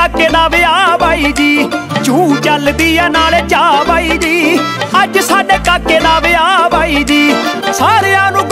ਕਾਕੇ ਦਾ ਵਿਆਹ ਬਾਈ ਜੀ। ਚੂ ਚੱਲਦੀ ਆ ਨਾਲੇ ਚਾਹ ਬਾਈ ਜੀ। ਅੱਜ ਸਾਡੇ ਕਾਕੇ ਦਾ ਵਿਆਹ ਬਾਈ ਜੀ। ਸਾਰਿਆਂ ਨੂੰ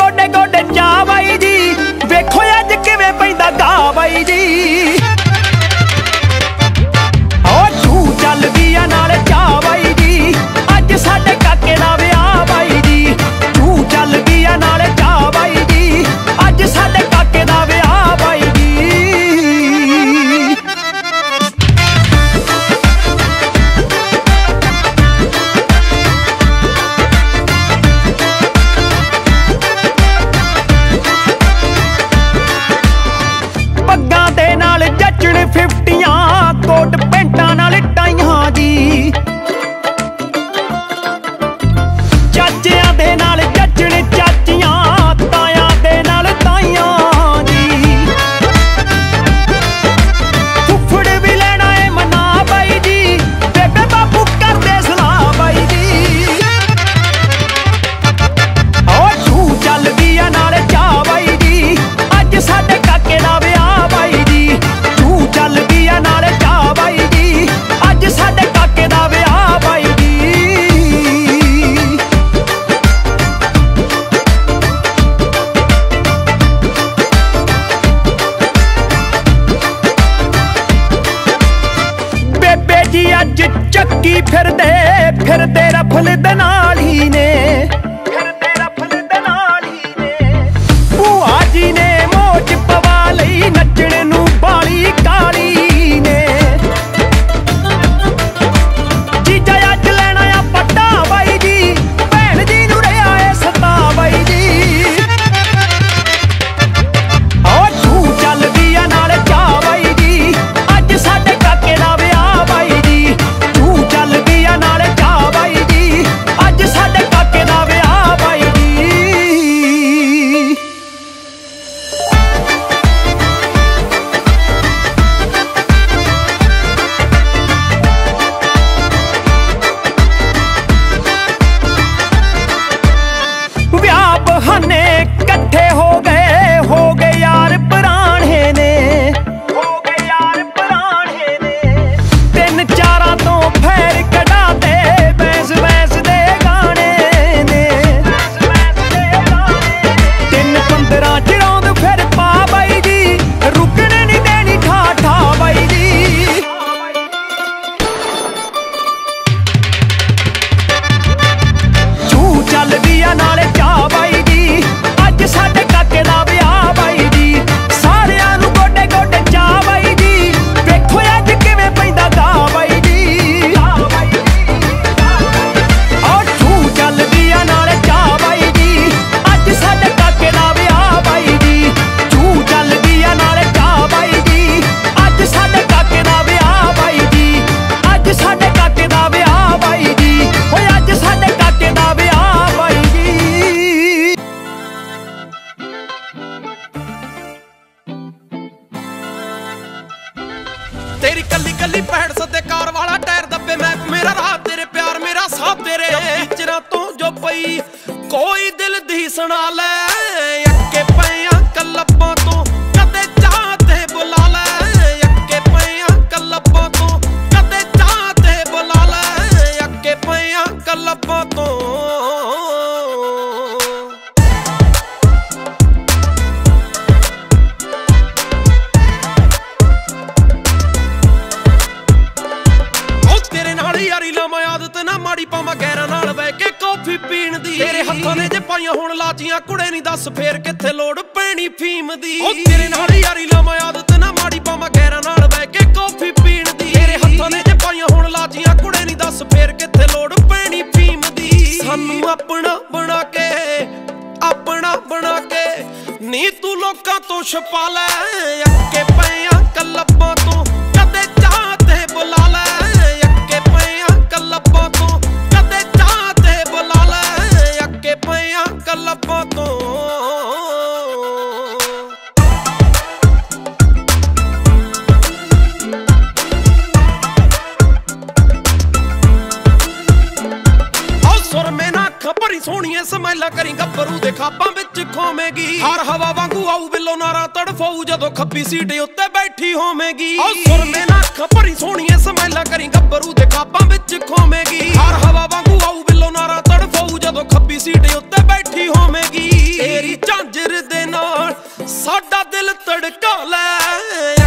ਸਾਡਾ ਦਿਲ ਤੜਕਾ ਲੈ।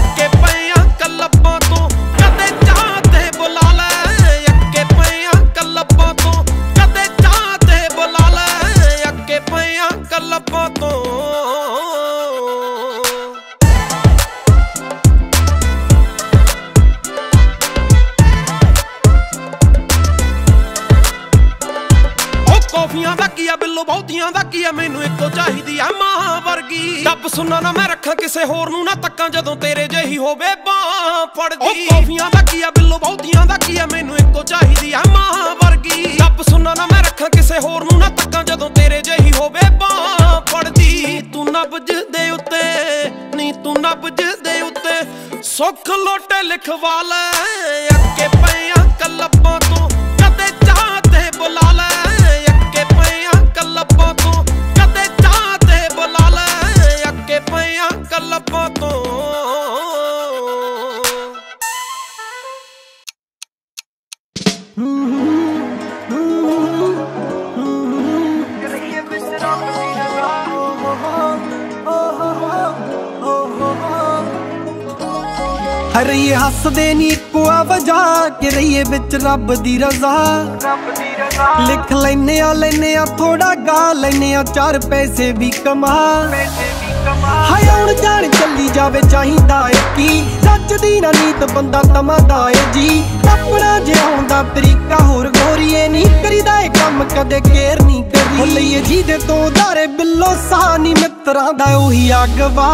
ਰੱਬ ਸੁਣਨਾ ਨਾ ਮੈਂ ਰੱਖਾਂ ਕਿਸੇ ਹੋਰ ਨੂੰ ਨਾ ਤੱਕਾਂ ਜਦੋਂ ਤੇਰੇ ਜਹੀ ਹੋਵੇ ਬਾਹ ਫੜਦੀ ਉਹ ਕਾਫੀਆਂ ਦਾ ਕੀ ਆ ਬਿੱਲੋ ਬਹੁਤੀਆਂ ਦਾ ਕੀ ਆ ਮੈਨੂੰ ਇੱਕੋ ਚਾਹੀਦੀ ਆ ਮਾਂ ਵਰਗੀ। ਰੱਬ ਸੁਣਨਾ ਨਾ ਮੈਂ ਰੱਖਾਂ ਕਿਸੇ ਹੋਰ ਨੂੰ ਨਾ ਤੱਕਾਂ ਜਦੋਂ ਤੇਰੇ ਜਹੀ ਹੋਵੇ ਬਾਹ ਫੜਦੀ ਤੂੰ ਨਬਜ ਦੇ ਉੱਤੇ ਨਹੀਂ ਤੂੰ ਨਬਜ ਦੇ ਉੱਤੇ। ਸੁੱਖ ਲੋਟੇ ਲਿਖਵਾ ਲੈ ਅੱਕੇ ਪਿਆ ਕਲੱਬਾਂ ਤੋਂ ਕਦੇ ਚਾਹ ਬੁਲਾ ਲੈ। ਕਲਪਾਂ ਤੋਂ। ਰਹੀਏ ਹੱਸਦੇ ਨੀ ਕੋਆ ਵਜਾ ਕਿ ਰਹੀਏ ਵਿੱਚ ਰੱਬ ਦੀ ਰਜ਼ਾ। ਲਿਖ ਲੈਨੇ ਆ ਲੈਨੇ ਆ ਥੋੜਾ ਗਾ ਲੈਨੇ ਆ ਚਾਰ ਪੈਸੇ ਵੀ ਕਮਾ। ਹਾਏ ਆਉਣ ਜਾਣ ਚੱਲੀ ਜਾਵੇ ਚਾਹੀਦਾ ਏ ਕੀ? ਸੱਚਦੀ ਨਾ ਨੀਤ ਬੰਦਾ ਤਮਾਦਾ ਏ ਜੀ। ਆਪਣਾ ਜਿਉਣ ਦਾ ਤਰੀਕਾ ਹੋਰ ਗੋਰੀਏ ਨਹੀਂ ਕਰੀਦਾ ਏ ਕੰਮ, ਕਦੇ ਕੇਰ ਨਹੀਂ ਕਰੀ ਹੋ ਲਈਏ ਜਿਹਦੇ ਤੋਂ ਧਾਰੇ ਬਿੱਲੋ ਸਾਨੀ ਮਿੱਤਰਾਂ ਦਾ ਉਹੀ ਅਗਵਾ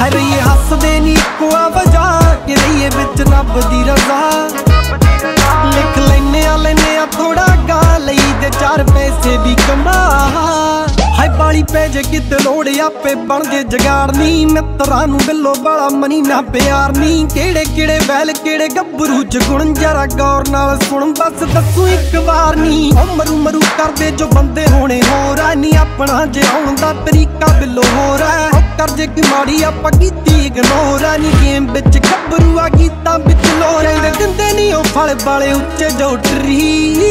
ਹਰੀਏ ਹੱਸਦੇ ਨੀ ਇੱਕੋ ਆ ਵਜਾ ਕਿ ਰਹੀਏ ਵਿੱਚ ਰੱਬ ਦੀ ਰਜ਼ਾ। ਲਿਖ ਲੈਨੇ ਆ ਲੈਨੇ ਆ ਥੋੜਾ ਗਾ, ਲਈ ਤੇ ਚਾਰ ਪੈਸੇ ਵੀ ਕਮਾ। ਪੈ ਜੇ ਕਿਤੇ ਲੋੜ ਆਪੇ ਬਣਦੇ ਜਗਾੜ ਨੀ। ਮਿੱਤਰਾਂ ਨੂੰ ਬਿੱਲੋ ਬਾਲਾ ਮਨੀ ਨਾ ਪਿਆਰ ਨੀ। ਕਿਹੜੇ ਕਿਹੜੇ ਵੈਲ, ਕਿਹੜੇ ਗੱਭਰੂ ਚ ਗੁਣ। ਜਰਾ ਗੌਰ ਨਾਲ ਸੁਣ, ਬਸ ਦੱਸੂ ਇੱਕ ਵਾਰ ਨੀ। ਮਰੂ ਮਰੂ ਕਰਦੇ ਜੋ ਬੰਦੇ ਹੋਣੇ ਹੋਰ ਆ। ਆਪਣਾ ਜੇ ਆਉਣ ਦਾ ਤਰੀਕਾ ਬਿੱਲੋ ਹੋਰ ਐ ਉਹ ਕਰ ਜੇ ਕਿ ਮਾੜੀ ਆਪਾਂ ਕੀਤੀ ਇਗਨੋਰ ਆ ਨੀ ਗੇਮ ਵਿੱਚ ਗੱਭਰੂ ਆ ਗੀਤਾਂ ਵਿੱਚ ਲੋਰ ਐ ਦਿੰਦੇ ਨਹੀਂ ਉਹ ਫਲ ਵਾਲੇ ਉੱਚੇ ਜੋ ਟਰੀ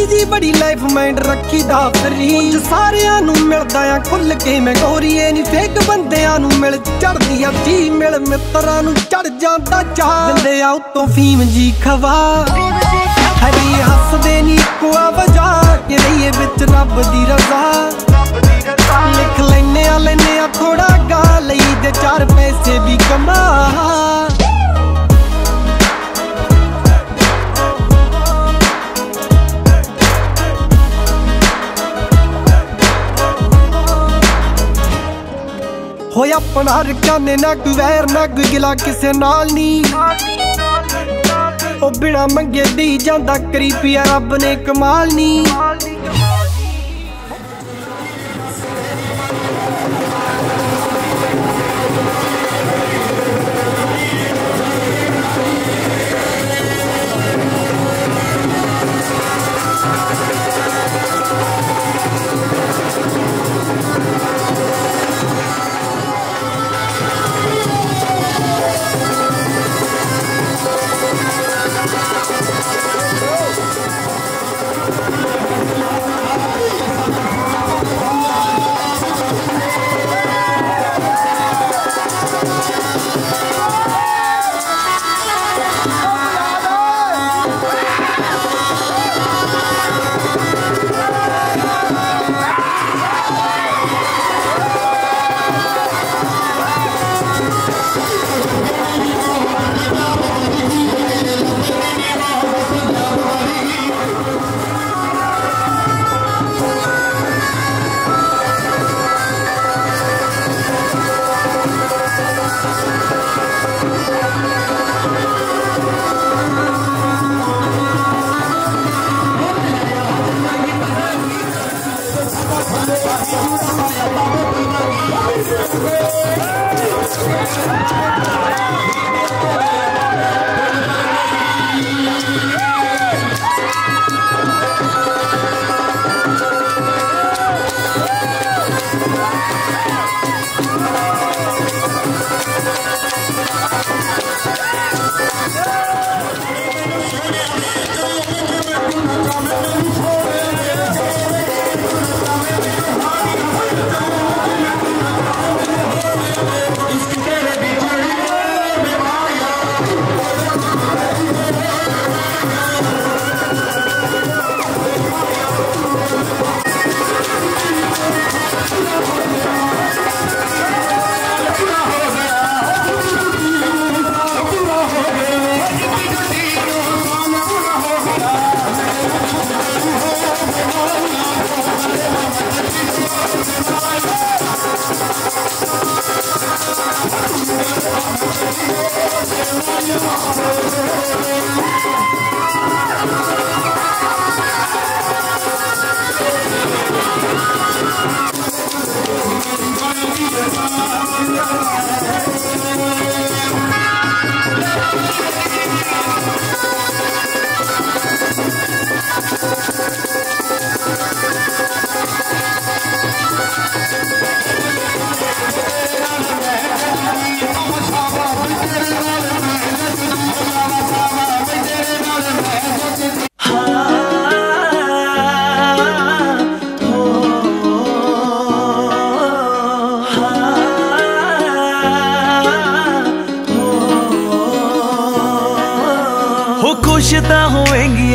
ਜੀ ਬੜੀ ਲਾਈਫ ਮਾਈਂਡ ਰੱਖੀ ਦਾ ਫਰੀ ਸਾਰਿਆਂ ਨੂੰ ਮਿਲਦਾ ਆ ਖੁੱਲ ਕੇ ਮੈਂ ਗੋਰੀਏ ਨਹੀਂ ਫੇਕ ਬੰਦਿਆਂ ਨੂੰ ਮਿਲ ਚੜਦੀ ਆ ਜੀ ਮਿਲ ਮਿੱਤਰਾਂ ਨੂੰ ਚੜ ਜਾਂਦਾ ਚਾਹ। ਦਿੰਦੇ ਆ ਉਤੋਂ ਫੀਮ ਜੀ ਖਵਾ। ਹਰੀ ਹੱਸਦੇ ਨੀ ਇੱਕੋ ਆ ਵਜਾ ਕਿ ਰਹੀਏ ਵਿੱਚ ਰੱਬ ਦੀ ਰਜ਼ਾ। ਲਿਖ ਲੈਨੇ ਆ ਲੈਨੇ ਆ ਥੋੜਾ ਗਾ ਲਈ ਤੇ ਚਾਰ ਪੈਸੇ ਵੀ ਕਮਾ। ਹੋਇਆ ਆਪਣਾ ਰਕਾਨੇ ਨਾ ਕੋਈ ਵੈਰ ਨਾ ਕੋਈ ਗਿਲਾ ਕਿਸੇ ਨਾਲ ਨਹੀਂ ਉਹ ਬਿਨਾ ਮੰਗੇ ਦੀ ਜਾਂਦਾ ਕਰੀਪਿਆ ਰੱਬ ਨੇ ਕਮਾਲ ਨਹੀਂ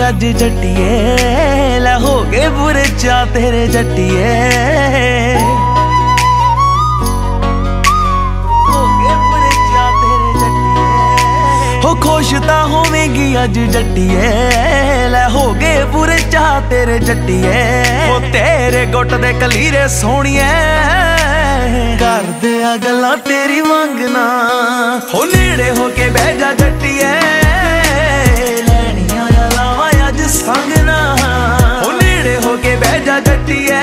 ਅੱਜ ਜੱਟੀਏ, ਲੈ ਹੋ ਗਏ ਬੁਰੇ ਚਾ ਤੇਰੇ ਜੱਟੀਏ। ਹੋ ਗਏ ਬੁਰੇ ਚਾ ਤੇਰੇ ਜੱਟੀਏ। ਹੋ ਖੁਸ਼ ਤਾਂ ਹੋਵੇਂਗੀ ਅੱਜ ਜੱਟੀਏ, ਲੈ ਹੋ ਗਏ ਬੁਰੇ ਚਾ ਤੇਰੇ ਜੱਟੀਏ। ਉਹ ਤੇਰੇ ਗੁੱਟ ਦੇ ਕਲੀਰੇ ਸੋਹਣੀਏ। ਕਰਦੇ ਆ ਗੱਲਾਂ ਤੇਰੀ ਮੰਗਣਾ ਹੋ ਨੇੜੇ ਹੋ ਕੇ ਬਹਿ ਜਾ ਜੱਟੀਏ। ਅੱਜ ਸੰਗਣਾ ਨੇੜੇ ਹੋ ਕੇ ਬਹਿ ਜਾ ਜੱਟੀਏ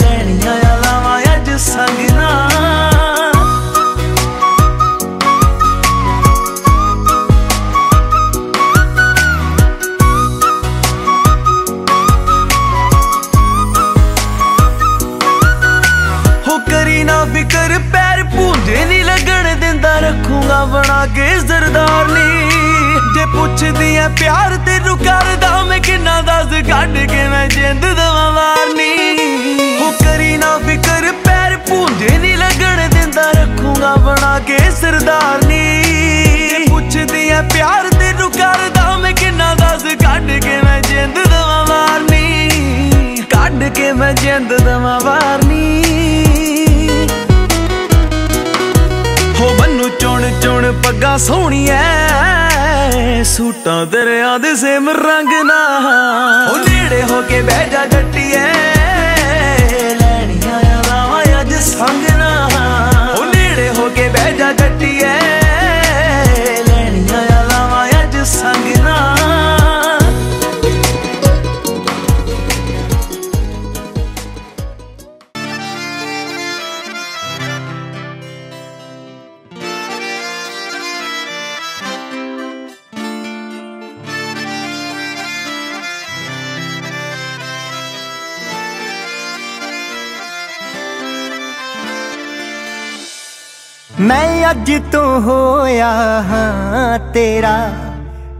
ਲੈਣੀਆਂ ਲਾਵਾਂ ਅੱਜ ਸੰਗਣਾ ਹੋ ਕਰੀ ਨਾ ਫਿਕਰ, ਪੈਰ ਪੂੰਝੇ ਨਹੀਂ ਲੱਗਣ ਦਿੰਦਾ। ਰੱਖੂਗਾ ਬਣਾ ਕੇ ਜ਼ਰਦਾਰਨੀ ਜੇ ਪੁੱਛਦੀ ਐ ਪਿਆਰ ਜਿੰਦ ਦਵਾਂ ਵਾਰਨੀ ਹੋ ਕਰੀ ਨਾ ਫਿਕਰ, ਪੈਰ ਪੂੰਝੇ ਨਹੀਂ ਲੱਗਣ ਦਿੰਦਾ ਰੱਖੂਗਾ ਬਣਾ ਕੇ ਸਰਦਾਰਨੀ। ਜੇ ਪੁੱਛਦੀ ਐ ਪਿਆਰ ਤੈਨੂੰ ਕਰਦਾ, ਮੈਂ ਕਿੰਨਾ ਦੱਸ, ਕੱਢ ਕੇ ਮੈਂ ਜਿੰਦ ਦਵਾਂ ਵਾਰਨੀ ਕੱਢ ਕੇ ਮੈਂ ਜਿੰਦ ਦਵਾਂ ਵਾਰਨੀ ਹੋ ਬੰਨੂ ਚੁਣ ਚੁਣ ਪੱਗਾ ਸੋਹਣੀਐ ਸੂਟਾਂ ਦਰਿਆ ਦੇ ਸੇਮ ਰੰਗ ਨਾ ਹੋ ਨੇੜੇ ਹੋ ਕੇ ਬਹਿ ਜਾ ਜੱਟੀਐ ਲੈਣੀਆਂ ਆ ਅੱਜ ਸੰਗ ਮੈਂ ਅੱਜ ਤੋਂ ਹੋਇਆ ਹਾਂ ਤੇਰਾ।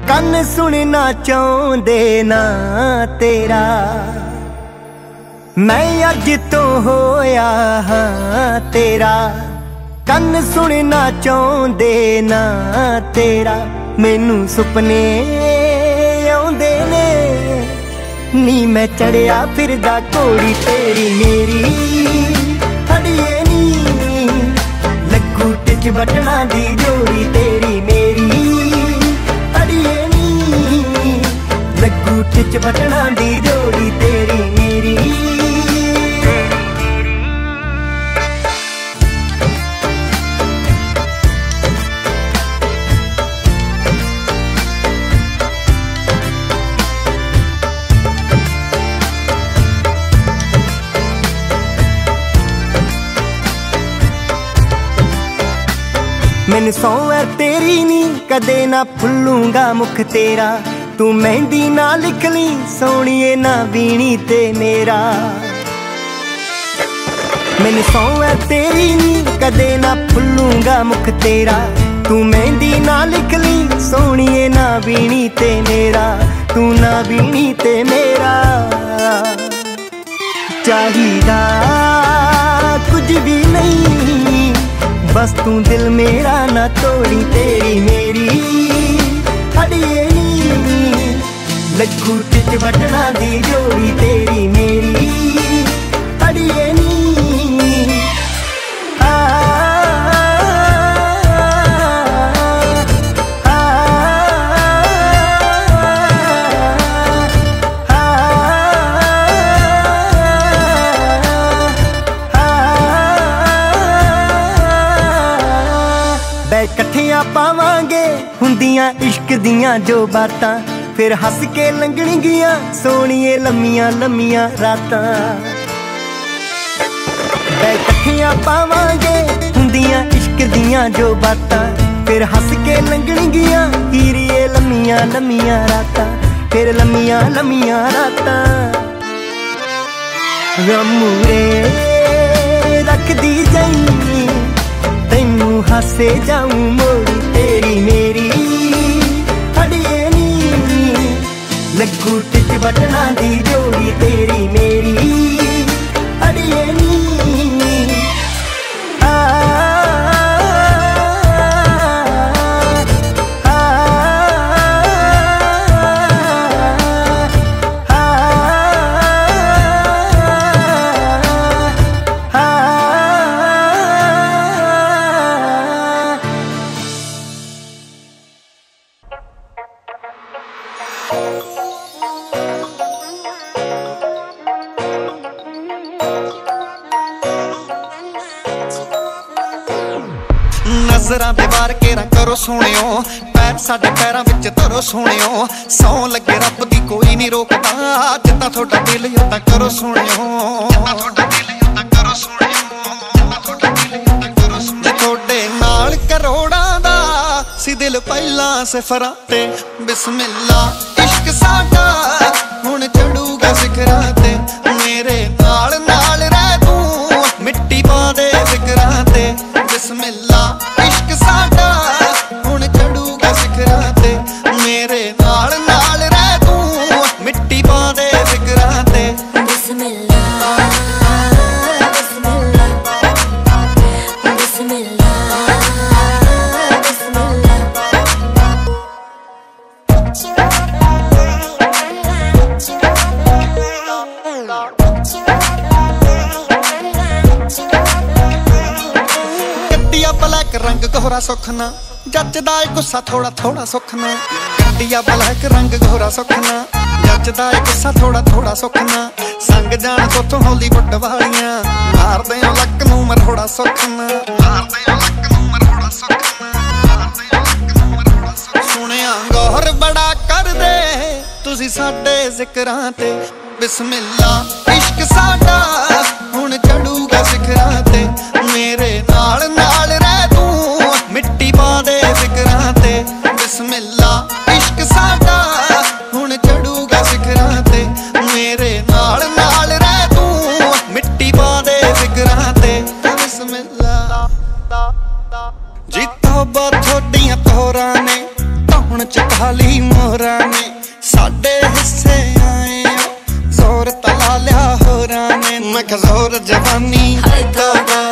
ਕੰਨ ਸੁਣਨਾ ਚਾਹੁੰਦੇ ਨਾ ਤੇਰਾ। ਮੈਂ ਅੱਜ ਤੋਂ ਹੋਇਆ ਹਾਂ ਤੇਰਾ। ਕੰਨ ਸੁਣਨਾ ਚਾਹੁੰਦੇ ਨਾ ਤੇਰਾ। ਮੈਨੂੰ ਸੁਪਨੇ ਆਉਂਦੇ ਨੇ। ਨੀ ਮੈਂ ਚੜਿਆ ਫਿਰਦਾ ਕੋੜੀ ਤੇਰੀ ਮੇਰੀ। ਲੱਗੂ ਟਿਚ ਦੀ ਜੋੜੀ ਤੇਰੀ ਮੇਰੀ। ਅੜੀਏ ਨੀ ਲੱਗੂ ਟਿਚ ਬਟਣਾ ਦੀ ਜੋੜੀ ਮੈਨੂੰ ਸੌਂ ਹੈ ਤੇਰੀ ਨੀ, ਕਦੇ ਨਾ ਭੁੱਲੂੰਗਾ ਮੁਖ ਤੇਰਾ। ਤੂੰ ਮਹਿੰਦੀ ਨਾ ਲਿਖ ਲਈ, ਸੋਹਣੀਏ ਨਾ ਵੀਣੀ ਤੇ ਮੇਰਾ। ਮੈਨੂੰ ਸੌਂ ਹੈ ਤੇਰੀ ਨੀ, ਕਦੇ ਨਾ ਫੁੱਲੂਗਾ ਮੁਖ ਤੇਰਾ। ਤੂੰ ਮਹਿੰਦੀ ਨਾ ਲਿਖ ਲਈ, ਸੋਹਣੀਏ ਨਾ ਵੀਣੀ ਤੇ ਮੇਰਾ। ਤੂੰ ਨਾ ਵੀਣੀ ਤੇ ਮੇਰਾ। ਚਾਹੀਦਾ ਕੁਝ ਵੀ ਨਹੀਂ। ਬਸ ਤੂੰ ਦਿਲ ਮੇਰਾ ਨਾ ਤੋੜੀ, ਤੇਰੀ ਮੇਰੀ। ਅੜੀਏ ਨੀ। ਲੱਗੂ ਟਿਚ ਵਟਣਾ ਦੀ ਜੋੜੀ, ਤੇਰੀ ਮੇਰੀ। ਹੁੰਦੀਆਂ ਇਸ਼ਕ ਦੀਆਂ ਜੋ ਬਾਤਾਂ, ਫਿਰ ਹੱਸ ਕੇ ਲੰਘਣਗੀਆਂ ਸੋਹਣੀਏ ਲੰਮੀਆਂ ਲੰਮੀਆਂ ਰਾਤਾਂ। ਬੈ ਇਕੱਠੀਆਂ ਪਾਵਾਂਗੇ ਹੁੰਦੀਆਂ ਇਸ਼ਕ ਦੀਆਂ ਜੋ ਬਾਤਾਂ, ਫਿਰ ਹੱਸ ਕੇ ਲੰਘਣਗੀਆਂ ਹੀਰੀਏ ਲੰਮੀਆਂ ਲੰਮੀਆਂ ਰਾਤਾਂ, ਫਿਰ ਲੰਮੀਆਂ ਲੰਮੀਆਂ ਰਾਤਾਂ। ਗਮੂਰੇ ਰੱਖਦੀ ਜਾਈ, ਤੈਨੂੰ ਹੱਸੇ ਜਾਉਂ ਮੋੜੀ ਤੇਰੀ ਮੇਰੀ ਲੱਗੂ ਟਿਕ ਬਟਨਾਂ ਦੀ ਜੋੜੀ ਤੇਰੀ ਮੇਰੀ। ਨਜ਼ਰਾਂ ਦੇ ਵਾਰ ਕੇਰਾ ਕਰੋ ਸੋਹਣਿਓ। ਪੈਰ ਸਾਡੇ ਪੈਰਾਂ ਵਿੱਚ ਧਰੋ ਸੋਹਣਿਓ। ਸੌ ਲੱਗੇ ਰੱਬ ਦੀ ਕੋਈ ਨਹੀਂ ਰੋਕਦਾ। ਜਿੱਦਾਂ ਤੁਹਾਡਾ ਦਿਲ ਉਦਾਂ ਕਰੋ ਸੋਹਣਿਓ। ਜਿੱਦਾਂ ਤੁਹਾਡਾ ਦਿਲ ਉਦਾਂ ਕਰੋ ਸੋਹਣਿਓ ਤੁਹਾਡੇ ਨਾਲ ਕਰੋੜਾਂ ਦਾ ਸੀ ਦਿਲ ਪਹਿਲਾਂ ਸਫਰਾਂ ਤੇ, ਬਿਸਮਿਲ੍ਲਾ, ਇਸ਼ਕ ਸਾਡਾ ਹੁਣ ਚੜੂਗਾ ਸਿਖਰਾਂ ਤੇ। ਸੁਖਨਾ ਜੱਜਦਾ ਏ ਗੁੱਸਾ ਥੋੜਾ ਥੋੜਾ ਸੁਖਨਾ ਗੱਡੀਆ ਬਲੈਕ ਰੰਗ ਗੋਰਾ ਸੁਖਨਾ ਜੱਜਦਾ ਏ ਗੁੱਸਾ ਥੋੜਾ ਥੋੜਾ ਸੁਖਨਾ ਸੰਗ ਜਾਣ ਤੋਥੋਂ ਹਾਲੀਵੁੱਡ ਵਾਲੀਆਂ। ਮਾਰਦੇ ਓ ਲੱਕ ਨੂੰ ਮਰੋੜਾ ਸੁਖਨਾ ਮਾਰਦੇ ਓ ਲੱਕ ਨੂੰ ਮਰੋੜਾ ਸੁਖਨਾ ਮਾਰਦੇ ਓ ਲੱਕ ਨੂੰ ਮਰੋੜਾ ਸੁਖਨਾ ਸੁਣਿਆ ਗੌਰ ਬੜਾ ਕਰਦੇ। ਤੁਸੀਂ ਸਾਡੇ ਜ਼ਿਕਰਾਂ ਤੇ। ਬਿਸਮਿਲ੍ਲਾ, ਇਸ਼ਕ ਸਾਡਾ। ਹੁਣ ਚੜੂਗਾ ਸਿਖਰਾਂ ਤੇ। ਬਿਸਮਿਲ੍ਲਾ ਇਸ਼ਕ ਸਾਡਾ ਹੁਣ ਚੜੂਗਾ ਸਿਖਰਾਂ ਤੇ। ਮੇਰੇ ਨਾਲ ਨਾਲ ਰਹਿ ਤੂੰ ਮਿੱਟੀ ਪਾ ਦੇ ਫਿਕਰਾਂ ਤੇ। ਬਿਸਮਿਲ੍ਲਾ ਜੀ ਤੋਬਾ ਥੋਡੀਆਂ ਤੋਰਾਂ ਨੇ ਧੌਣ ਚ ਖਾਲੀ ਮੋਹਰਾਂ ਨੇ। ਸਾਡੇ ਹਿੱਸੇ ਆਏ ਜ਼ੋਰ ਤਲਾ ਲਿਆ ਹੋਰਾਂ ਨੇ। ਮੈਂ ਕਿਹਾ ਜ਼ੋਰ ਜਵਾਨੀ ਹਾਏ ਤੋਬਾ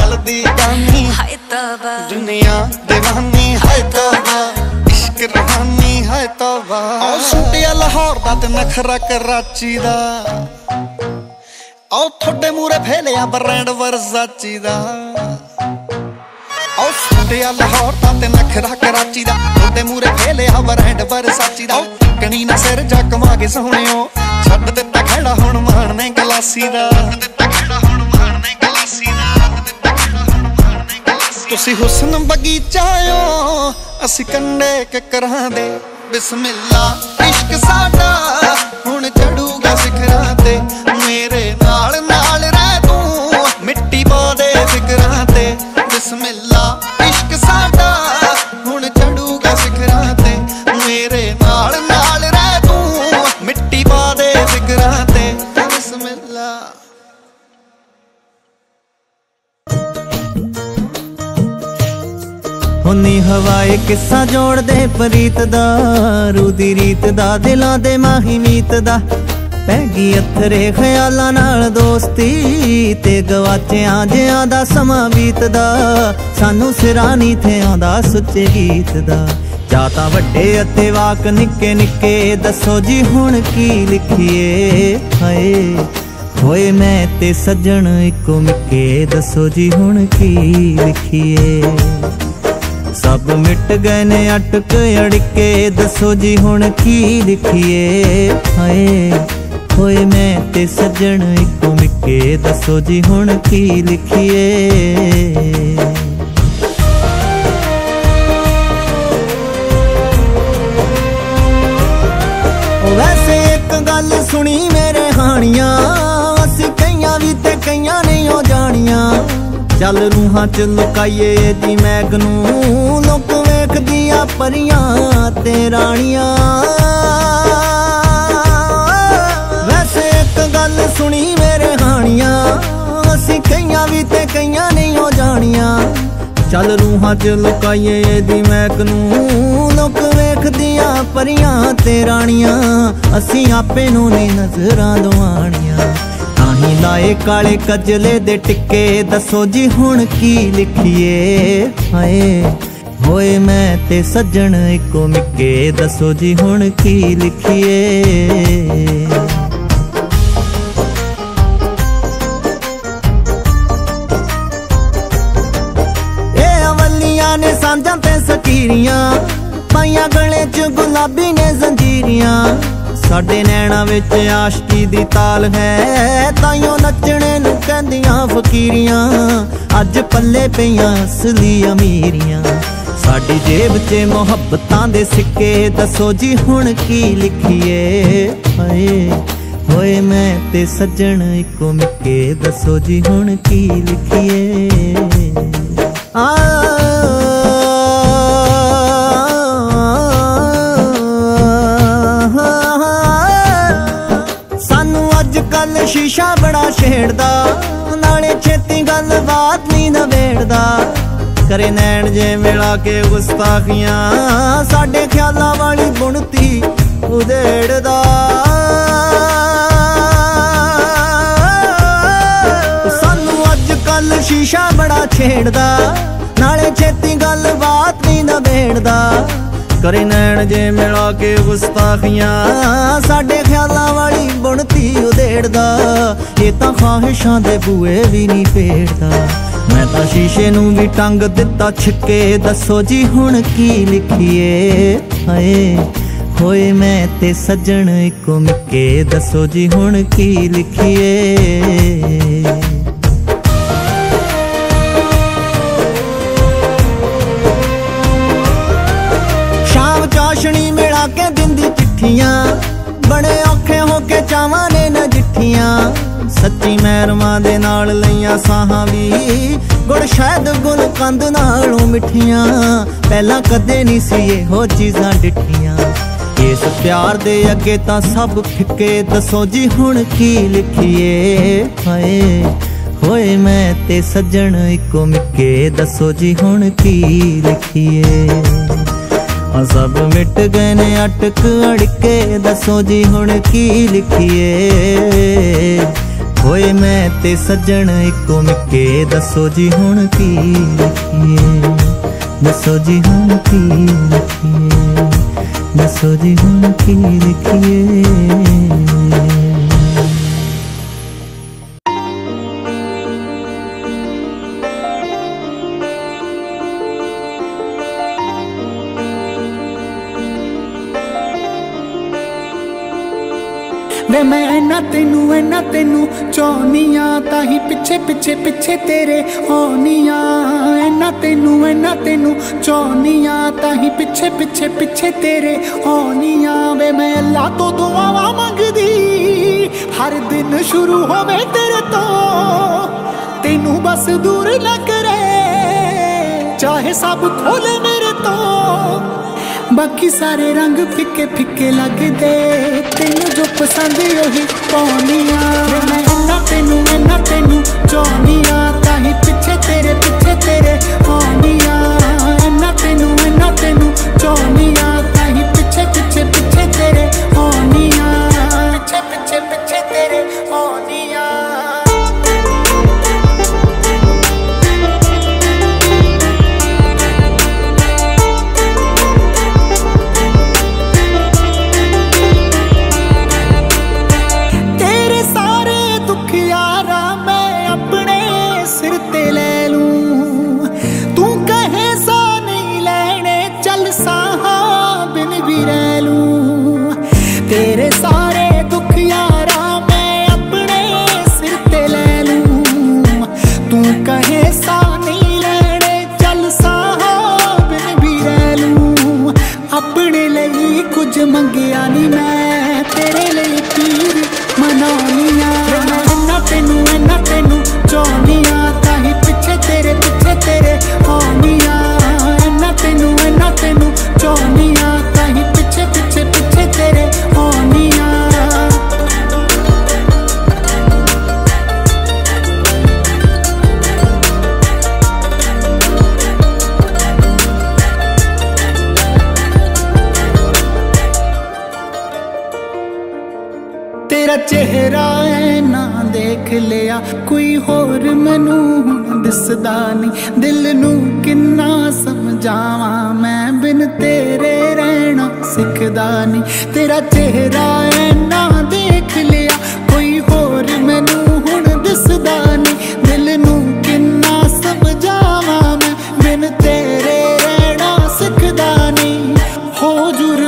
ਗਲ ਦੀ ਗਾਨੀ ਹਾਏ ਤੌਬਾ ਦੁਨੀਆ دیਵਾਨੀ ਲਾਹੌਰ ਤੇ ਨਖਰਾ ਕਰਾਚੀ ਦਾ। ਓ ਤੁਹਾਡੇ ਮੂਰੇ ਫੇਲਿਆ ਬ੍ਰਾਂਡ ਵਰਜ਼ਾਚੀ ਦਾ। ਓ ਸੁਟਿਆ ਲਾਹੌਰ ਦਾ ਤੇ ਨਖਰਾ ਕਰਾਚੀ ਦਾ। ਤੁਹਾਡੇ ਮੂਰੇ ਫੇਲਿਆ ਬ੍ਰਾਂਡ ਵਰਜ਼ਾਚੀ ਦਾ। ਕਣੀ ਨਾ ਸਿਰ ਜਾ ਕਮਾਗੇ ਸੋਹਣਿਓ। ਛੱਡ ਦਿੱਤਾ ਖੜਾ ਹੁਣ ਮਾਣਨੇ ਗਲਾਸੀ ਗਲਾਸੀ ਦਾ। ਤੁਸੀਂ ਹੁਸਨ ਬਗੀਚਾਇਓ ਅਸੀਂ ਕੰਡੇ ਕਿਕਰਾਂ ਦੇ। ਬਿਸਮਿਲ੍ਲਾ ਇਸ਼ਕ ਸਾਡਾ ਹੁਣ ਚੜੂਗਾ ਸਿਖਰਾਂ ਤੇ। ਹੁੰਨੀ ਹਵਾਏ ਕਿੱਸਾ ਜੋੜਦੇ ਪ੍ਰੀਤ ਦਾ ਰੂ ਦੀ ਰੀਤ ਦਾ, ਦਿਲਾਂ ਦੇ ਮਾਹੀ ਮੀਤ ਦਾ। ਪੈ ਗਈ ਅਥਰੇ ਖਿਆਲਾਂ ਨਾਲ ਦੋਸਤੀ ਤੇ ਗਵਾਚਿਆਂ ਜਿਆਂ ਦਾ ਸਮਾਂ ਬੀਤਦਾ। ਸਾਨੂੰ ਸਿਰਾਂ ਨੀ ਥੇ ਆਉਂਦਾ ਸੁੱਚੇ ਗੀਤ ਦਾ। ਜਾਂ ਤਾਂ ਵੱਡੇ ਅਤੇ ਵਾਕ ਨਿੱਕੇ ਨਿੱਕੇ, ਦੱਸੋ ਜੀ ਹੁਣ ਕੀ ਲਿਖੀਏ? ਹਾਏ, ਹੋਏ ਮੈਂ ਤੇ ਸੱਜਣ ਇੱਕੋ ਮਿੱਕੇ, ਦੱਸੋ ਜੀ ਹੁਣ ਕੀ ਲਿਖੀਏ? ਸਭ ਮਿਟ ਗਏ ਨੇ ਅਟਕ ਅੜਕੇ। ਦੱਸੋ ਜੀ ਹੁਣ ਕੀ ਲਿਖੀਏ? ਹਾਏ, ਹੋਏ ਮੈਂ ਤੇ ਸੱਜਣ ਇੱਕੋ ਮਿੱਕੇ। ਦੱਸੋ ਜੀ ਹੁਣ ਕੀ ਲਿਖੀਏ? ਵੈਸੇ ਇੱਕ ਗੱਲ ਸੁਣੀ ਮੇਰੇ ਹਾਣੀਆਂ। ਚੱਲ ਰੂਹਾਂ ਚ ਲੁਕਾਈਏ ਇਹਦੀ ਮੈਗ ਨੂੰ। ਲੋਕ ਵੇਖਦੀਆਂ ਪਰੀਆਂ ਤੇ ਰਾਣੀਆਂ। ਵੈਸੇ ਇੱਕ ਗੱਲ ਸੁਣੀ ਮੇਰੇ ਹਾਣੀਆਂ। ਅਸੀਂ ਕਈਆਂ ਵੀ ਤੇ ਕਈਆਂ ਨਹੀਂ ਹੋ ਜਾਣੀਆਂ। ਚੱਲ ਰੂਹਾਂ ਚ ਲੁਕਾਈਏ ਇਹਦੀ ਮੈਕ ਨੂੰ। ਲੋਕ ਵੇਖਦੀਆਂ ਪਰੀਆਂ ਤੇ ਰਾਣੀਆਂ। ਅਸੀਂ ਆਪੇ ਨੂੰ ਨਹੀਂ ਨਜ਼ਰਾਂ ਦਵਾਣੀਆਂ ਲਾਏ ਕਾਲੇ ਕਜਲੇ ਦੇ ਟਿੱਕੇ, ਦੱਸੋ ਜੀ ਹੁਣ ਕੀ ਲਿਖੀਏ? ਹਾਏ, ਹੋਏ ਮੈਂ ਤੇ ਸੱਜਣ ਇੱਕੋ ਮਿੱਕੇ, ਦੱਸੋ ਜੀ ਹੁਣ ਕੀ ਲਿਖੀਏ? ਸਾਡੇ ਨੈਣਾ ਵਿੱਚ ਆਸ਼ਕੀ ਦੀ ਤਾਲ ਹੈ, ਤਾਈਓ ਨੱਚਣੇ ਨੂੰ ਕਹਿੰਦੀਆਂ ਫਕੀਰੀਆਂ, ਅੱਜ ਪੱਲੇ ਪਈਆਂ ਅਸਲੀ ਅਮੀਰੀਆਂ। ਸਾਡੀ ਜੇਬ 'ਚ ਮੁਹੱਬਤਾਂ ਦੇ ਸਿੱਕੇ, ਦੱਸੋ ਜੀ ਹੁਣ ਕੀ ਲਿਖੀਏ? ਹਾਏ, ਹੋਏ ਮੈਂ ਤੇ ਸੱਜਣ ਇੱਕੋ ਮਿੱਕੇ, ਦੱਸੋ ਜੀ ਹੁਣ ਕੀ ਲਿਖੀਏ? ਆ ਛੇੜਦਾ ਨਾਲੇ ਛੇਤੀ ਗੱਲਬਾਤ ਨਹੀਂ ਨਵੇੜਦਾ। ਕਰੇ ਨੈਣ ਜੇ ਮਿਲਾ ਕੇ ਗੁਸਤਾਖੀਆਂ, ਸਾਡੇ ਖਿਆਲਾਂ ਵਾਲੀ ਬੁਣਤੀ ਉਧੇੜਦਾ। ਸਾਨੂੰ ਅੱਜ ਕੱਲ ਸ਼ੀਸ਼ਾ ਬੜਾ ਛੇੜਦਾ, ਨਾਲੇ ਛੇਤੀ ਗੱਲਬਾਤ ਨਹੀਂ ਨਵੇੜਦਾ। ਕਰੇ ਨੈਣ ਜੇ ਮਿਲਾ ਕੇ ਗੁਸਤਾਖੀਆਂ, ਸਾਡੇ ਖਿਆਲਾਂ ਵਾਲੀ ਬੁਣਤੀ ਇਹ ਤਾਂ ਖਾਹਿਸ਼ਾਂ ਦੇ ਬੂਏ ਵੀ ਨਹੀਂ ਪੇੜਦਾ ਮੈਂ ਤਾਂ ਸ਼ੀਸ਼ੇ ਨੂੰ ਵੀ ਟੰਗ ਦਿੱਤਾ, ਛਿੱਕੇ, ਦੱਸੋ ਜੀ ਹੁਣ ਕੀ ਲਿਖੀਏ? ਹਾਏ, ਹੋਏ ਮੈਂ ਤੇ ਸੱਜਣ ਇੱਕੋ ਮਿੱਕੇ, ਦੱਸੋ ਜੀ ਹੁਣ ਕੀ ਲਿਖੀਏ? ਸੱਚੀ ਮਹਿਰਮਾਂ ਦੇ ਨਾਲ ਲਈਆਂ ਸਾਹਾਂ ਵੀ। ਗੁੜ ਸ਼ਾਇਦ ਗੁਲ ਕੰਦ ਨਾਲੋਂ ਮਿੱਠੀਆਂ। ਪਹਿਲਾਂ ਕਦੇ ਨਹੀਂ ਸੀ ਇਹੋ ਚੀਜ਼ਾਂ ਡਿੱਠੀਆਂ। ਇਸ ਪਿਆਰ ਦੇ ਅੱਗੇ ਤਾਂ ਸਭ ਫਿੱਕੇ। ਦੱਸੋ ਜੀ ਹੁਣ ਕੀ ਲਿਖੀਏ? ਹਾਏ, ਹੋਏ ਮੈਂ ਤੇ ਸੱਜਣ ਇੱਕੋ ਮਿੱਕੇ। ਦੱਸੋ ਜੀ ਹੁਣ ਕੀ ਲਿਖੀਏ? ਆ ਸਭ ਮਿਟ ਗਏ ਨੇ ਅਟਕ ਅੜਕੇ। ਦੱਸੋ ਜੀ ਹੁਣ ਕੀ ਲਿਖੀਏ? ਹੋਏ ਮੈਂ ਤੇ ਸੱਜਣ ਇੱਕੋ ਮਿੱਕੇ ਦੱਸੋ ਜੀ ਹੁਣ ਕੀ ਲਿਖੀਏ ਦੱਸੋ ਜੀ ਹੁਣ ਕੀ ਲਿਖੀਏ ਦੱਸੋ ਜੀ ਹੁਣ ਕੀ ਲਿਖੀਏ ਤੈਨੂੰ ਐਨਾ ਤੈਨੂੰ ਚਾਹਨੀਆਂ, ਤਾਂ ਹੀ ਪਿੱਛੇ ਪਿੱਛੇ ਪਿੱਛੇ ਤੇਰੇ ਆਉਣੀਆਂ। ਐਨਾ ਤੈਨੂੰ ਐਨਾ ਤੈਨੂੰ ਚਾਹਨੀਆਂ, ਤਾਂ ਹੀ ਪਿੱਛੇ ਪਿੱਛੇ ਪਿੱਛੇ ਤੇਰੇ ਆਉਣੀਆਂ। ਵੇ ਮੈਂ ਅੱਲਾ ਤੋਂ ਦੁਆਵਾਂ ਮੰਗਦੀ, ਹਰ ਦਿਨ ਸ਼ੁਰੂ ਹੋਵੇ ਤੇਰੇ ਤੋਂ। ਤੈਨੂੰ ਬਸ ਦੂਰ ਨਾ ਕਰੇ, ਚਾਹੇ ਸਭ ਖੋਲੇ ਮੇਰੇ ਤੋਂ। ਬਾਕੀ ਸਾਰੇ ਰੰਗ ਫਿੱਕੇ ਫਿੱਕੇ ਲੱਗਦੇ, ਤੈਨੂੰ ਪਸੰਦ ਉਹੀ ਪਾਉਣੀਆਂ ਮੈਂ ਇੰਨਾ ਤੈਨੂੰ ਇੰਨਾ ਤੈਨੂੰ ਚਾਹਨੀਆਂ ਹੋ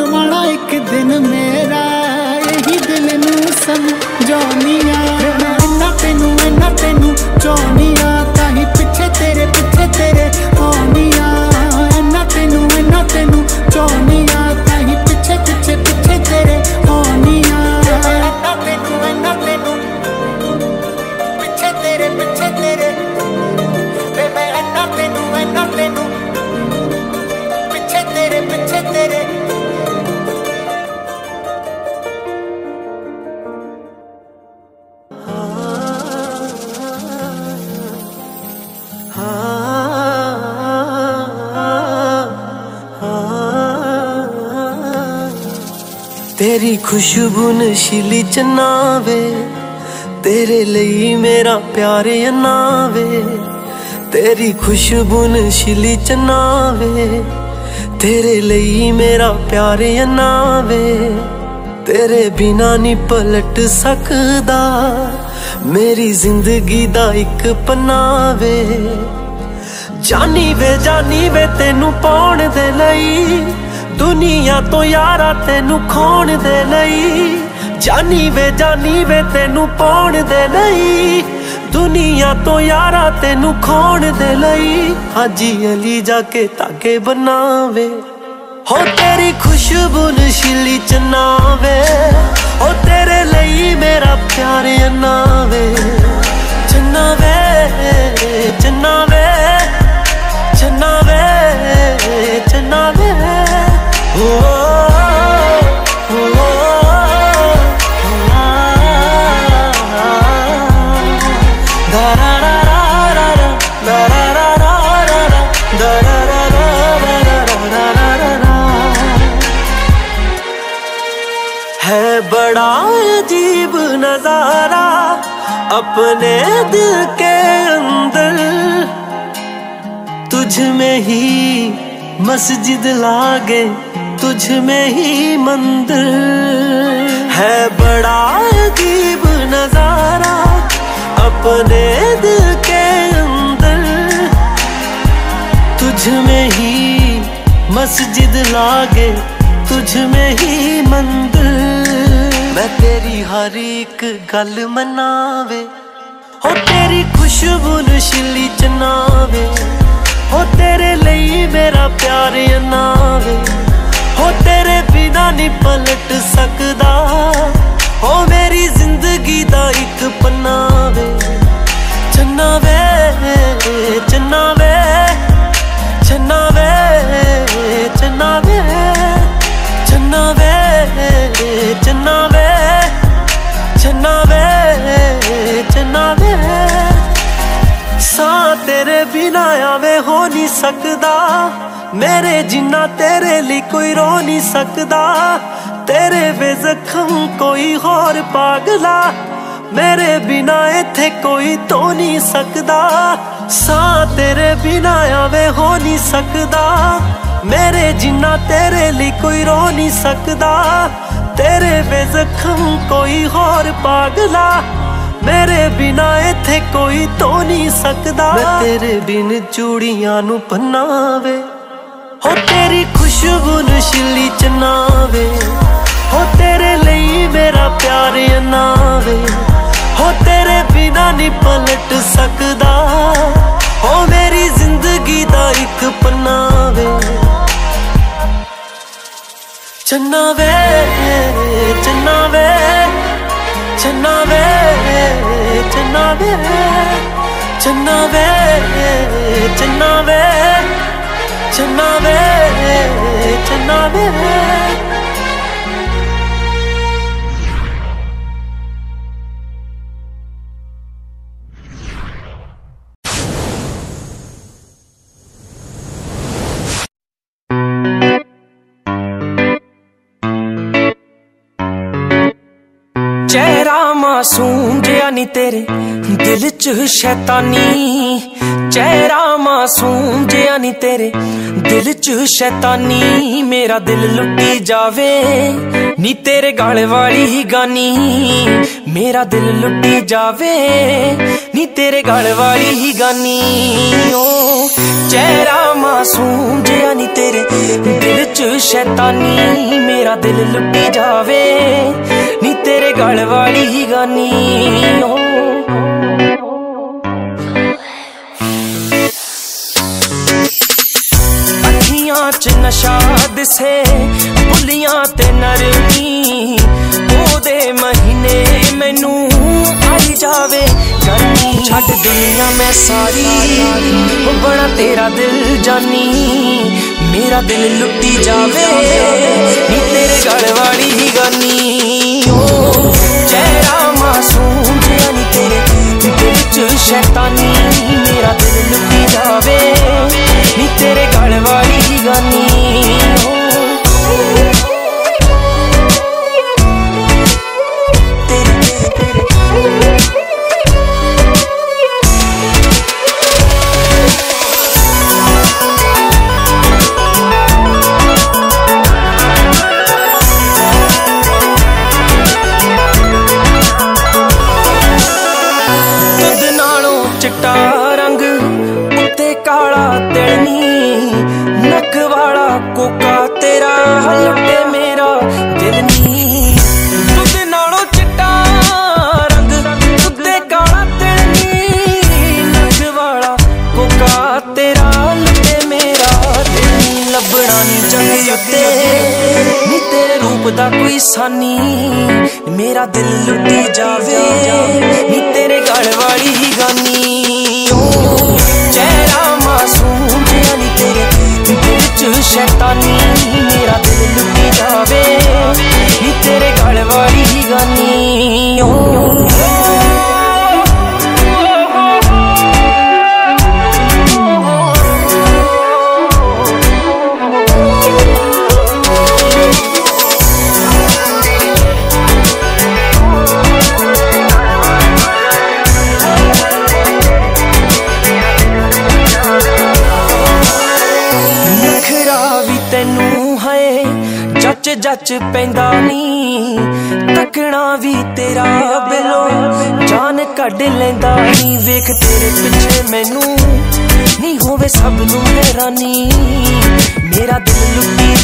ਖੁਸ਼ਬੂ ਨਸ਼ੀਲੀ ਚਨਾਵੇ, ਤੇਰੇ ਲਈ ਮੇਰਾ ਪਿਆਰ ਅਨਾਵੇ। ਤੇਰੀ ਖੁਸ਼ਬੂ ਨਸ਼ੀਲੀ ਚਨਾਵੇ, ਤੇਰੇ ਲਈ ਮੇਰਾ ਪਿਆਰ ਅਨਾਵੇ। ਤੇਰੇ ਬਿਨਾ ਨਹੀਂ ਪਲਟ ਸਕਦਾ, ਮੇਰੀ ਜ਼ਿੰਦਗੀ ਦਾ ਇੱਕ ਪਨਾਵੇ। ਜਾਨੀ ਵੇ ਜਾਨੀ ਵੇ ਤੈਨੂੰ ਪਾਉਣ ਦੇ ਲਈ ਦੁਨੀਆ ਤੋਂ ਯਾਰਾ ਤੈਨੂੰ ਖੋਣ ਦੇ ਲਈ। ਜਾਨੀ ਵੇ ਜਾਨੀ ਵੇ ਤੈਨੂੰ ਪਾਉਣ ਦੇ ਲਈ। ਦੁਨੀਆ ਤੋਂ ਯਾਰਾ ਤੈਨੂੰ ਖੋਣ ਦੇ ਲਈ। ਹਾਜੀ ਅਲੀ ਜਾ ਕੇ ਤਾਗੇ ਬਣਾਵੇ। ਹੋ ਤੇਰੀ ਖੁਸ਼ਬੂ ਨਸ਼ੀਲੀ ਚਨਾਵੇ। ਹੋ ਤੇਰੇ ਲਈ ਮੇਰਾ ਪਿਆਰ ਅਨਾਵੇ। ਚਨਾਵੇ ਚਨਾਵੇ ਚਨਾਵੇ ਚਨਾਵੇ। है बड़ा अजीब नज़ारा अपने दिल के अंदर। तुझ में ही मस्जिद लागे तुझ में ही मंदिर है। बड़ा अजीब नज़ारा अपने दिल के अंदर। तुझ में ही मस्जिद लागे, तुझ में ही मंदिर। मैं तेरी हर एक गल मनावे, हो तेरी खुशबू नशीली चनावे, हो तेरे लिए मेरा प्यार अनावे। ਹੋ ਤੇਰੇ ਬਿਨਾ ਨਹੀਂ ਪਲਟ ਸਕਦਾ। ਹੋ ਮੇਰੀ ਜ਼ਿੰਦਗੀ ਦਾ ਇੱਕ ਪਨਾਵੇ ਚੰਨਾਵੇ ਚੰਨਾਵੇ ਚੰਨਾਵੇ ਚੰਨਾਵੇ ਚੰਨਾਵੇ ਚੰਨਾਵੇ ਚੰਨਾਵੇ ਚੰਨਾਵੇ ਸਾਂ ਤੇਰੇ ਬਿਨਾ ਆਵੇ ਹੋ ਨਹੀਂ ਸਕਦਾ। ਮੇਰੇ ਜਿੰਨਾ ਤੇਰੇ ਲਈ ਕੋਈ ਰੋ ਨਹੀਂ ਸਕਦਾ। ਤੇਰੇ ਵੇ ਜ਼ਖਮ ਕੋਈ ਹੋਰ ਪਾਗਲਾ। ਮੇਰੇ ਬਿਨਾ ਇੱਥੇ ਕੋਈ ਤੋ ਨਹੀਂ ਸਕਦਾ। ਸਾਂ ਤੇਰੇ ਬਿਨਾ ਆਵੇ ਹੋ ਨਹੀਂ ਸਕਦਾ। ਮੇਰੇ ਜਿੰਨਾ ਤੇਰੇ ਲਈ ਕੋਈ ਰੋ ਨਹੀਂ ਸਕਦਾ। ਤੇਰੇ ਵੇ ਜ਼ਖਮ ਕੋਈ ਹੋਰ ਪਾਗਲਾ। ਮੇਰੇ ਬਿਨਾ ਇੱਥੇ ਕੋਈ ਤੋ ਨਹੀਂ ਸਕਦਾ। ਮੈਂ ਤੇਰੇ ਬਿਨ ਚੂੜੀਆਂ ਨੂੰ ਪਨਾਵੇ। ਹੋ ਤੇਰੀ ਖੁਸ਼ਬੂ ਨਸ਼ੀਲੀ ਚਨਾਵੇ। ਹੋ ਤੇਰੇ ਲਈ ਮੇਰਾ ਪਿਆਰ ਅਨਾਵੇ। ਹੋ ਤੇਰੇ ਬਿਨਾ ਨਹੀਂ ਪਲਟ ਸਕਦਾ। ਹੋ ਮੇਰੀ ਜ਼ਿੰਦਗੀ ਦਾ ਇੱਕ ਪਨਾਵੇ। ਚੰਨਾਵੇ ਚੰਨਾਵੇ Tenave, tenave, tenave, tenave, tenave, tenave, tenave. ਮਾਸੂਮ ਜਿਹਾ ਨੀ ਤੇਰੇ ਦਿਲ 'ਚ ਸ਼ੈਤਾਨੀ। ਚਿਹਰਾ ਮਾਸੂਮ ਜਿਹਾ ਨੀ ਤੇਰੇ ਦਿਲ 'ਚ ਸ਼ੈਤਾਨੀ। ਮੇਰਾ ਦਿਲ ਲੁੱਟੀ ਜਾਵੇ, ਨੀ ਤੇਰੇ ਗਾਲ ਵਾਲੀ ਹੀ ਗਾਨੀ। ਮੇਰਾ ਦਿਲ ਲੁੱਟੀ ਜਾਵੇ, ਨੀ ਤੇਰੇ ਗਾਲ ਵਾਲੀ ਹੀ ਗਾਨੀ। ਓ ਚਿਹਰਾ ਮਾਸੂਮ ਜਿਹਾ ਨੀ ਤੇਰੇ ਦਿਲ 'ਚ ਸ਼ੈਤਾਨੀ। ਮੇਰਾ ਦਿਲ ਲੁੱਟੀ ਜਾਵੇ, ਨੀ ਗਲ ਵਾਲੀ ਗਾਨੀ। ਓ ਅੱਖੀਆਂ 'ਚ ਨਸ਼ਾ ਦਿਸੇ ਬੁੱਲੀਆਂ ਤੇ ਨਰਮੀ। ਉਹਦੇ ਮਹੀਨੇ ਮੈਨੂੰ ਆਈ ਜਾਵੇ ਗਰਮੀ ਛੱਡ ਦੁਨੀਆ ਮੈਂ ਸਾਰੀ ਉਹ ਬਣਾ ਤੇਰਾ ਦਿਲ ਜਾਨੀ। ਮੇਰਾ ਦਿਲ ਲੁੱਟੀ ਜਾਵੇ, ਨੀ ਤੇਰੇ ਗਲ ਵਾਲੀ ਹੀ ਗਾਨੀ। ਓ ਚਿਹਰਾ ਮਾਸੂਮ ਜਿਹਾ ਨੀ ਤੇਰੇ ਦਿਲ 'ਚ ਸ਼ੈਤਾਨੀ, ਮੇਰਾ ਦਿਲ ਲੁੱਟੀ ਜਾਵੇ। ਨੀ ਤੇਰੇ ਗਲ ਵਾਲੀ ਹੀ ਗਾਨੀ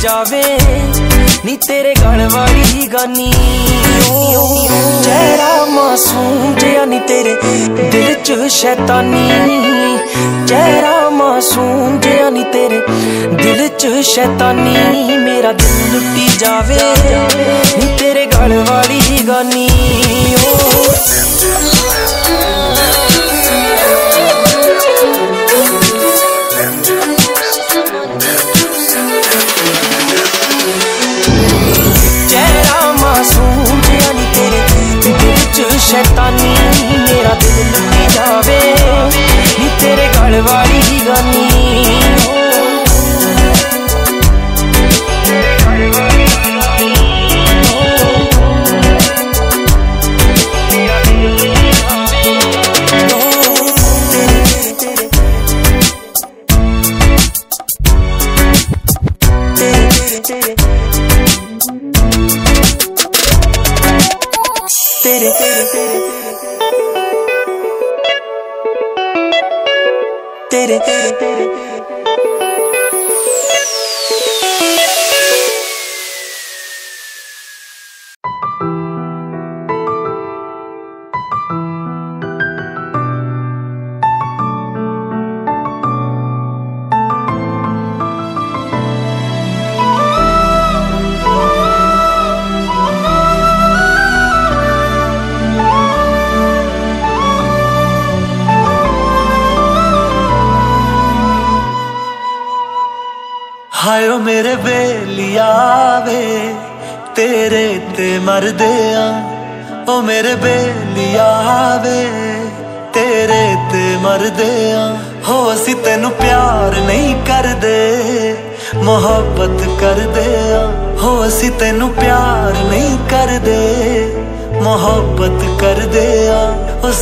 ਜਾਵੇ। ਨੀ ਤੇਰੇ ਗਲ ਵਾਲੀ ਹੀ ਗਾਨੀ। ਓ ਚਿਹਰਾ ਮਾਸੂਮ ਜਿਹਾ ਨੀ ਤੇਰੇ ਦਿਲ ਚ ਸ਼ੈਤਾਨੀ। ਚਿਹਰਾ ਮਾਸੂਮ ਜਿਹਾ ਨੀ ਤੇਰੇ ਦਿਲ ਚ ਸ਼ੈਤਾਨੀ। ਮੇਰਾ ਦਿਲ ਲੁੱਟੀ ਜਾਵੇ। ਨੀ ਤੇਰੇ ਗਲ ਵਾਲੀ ਹੀ ਗਾਨੀ। ਓ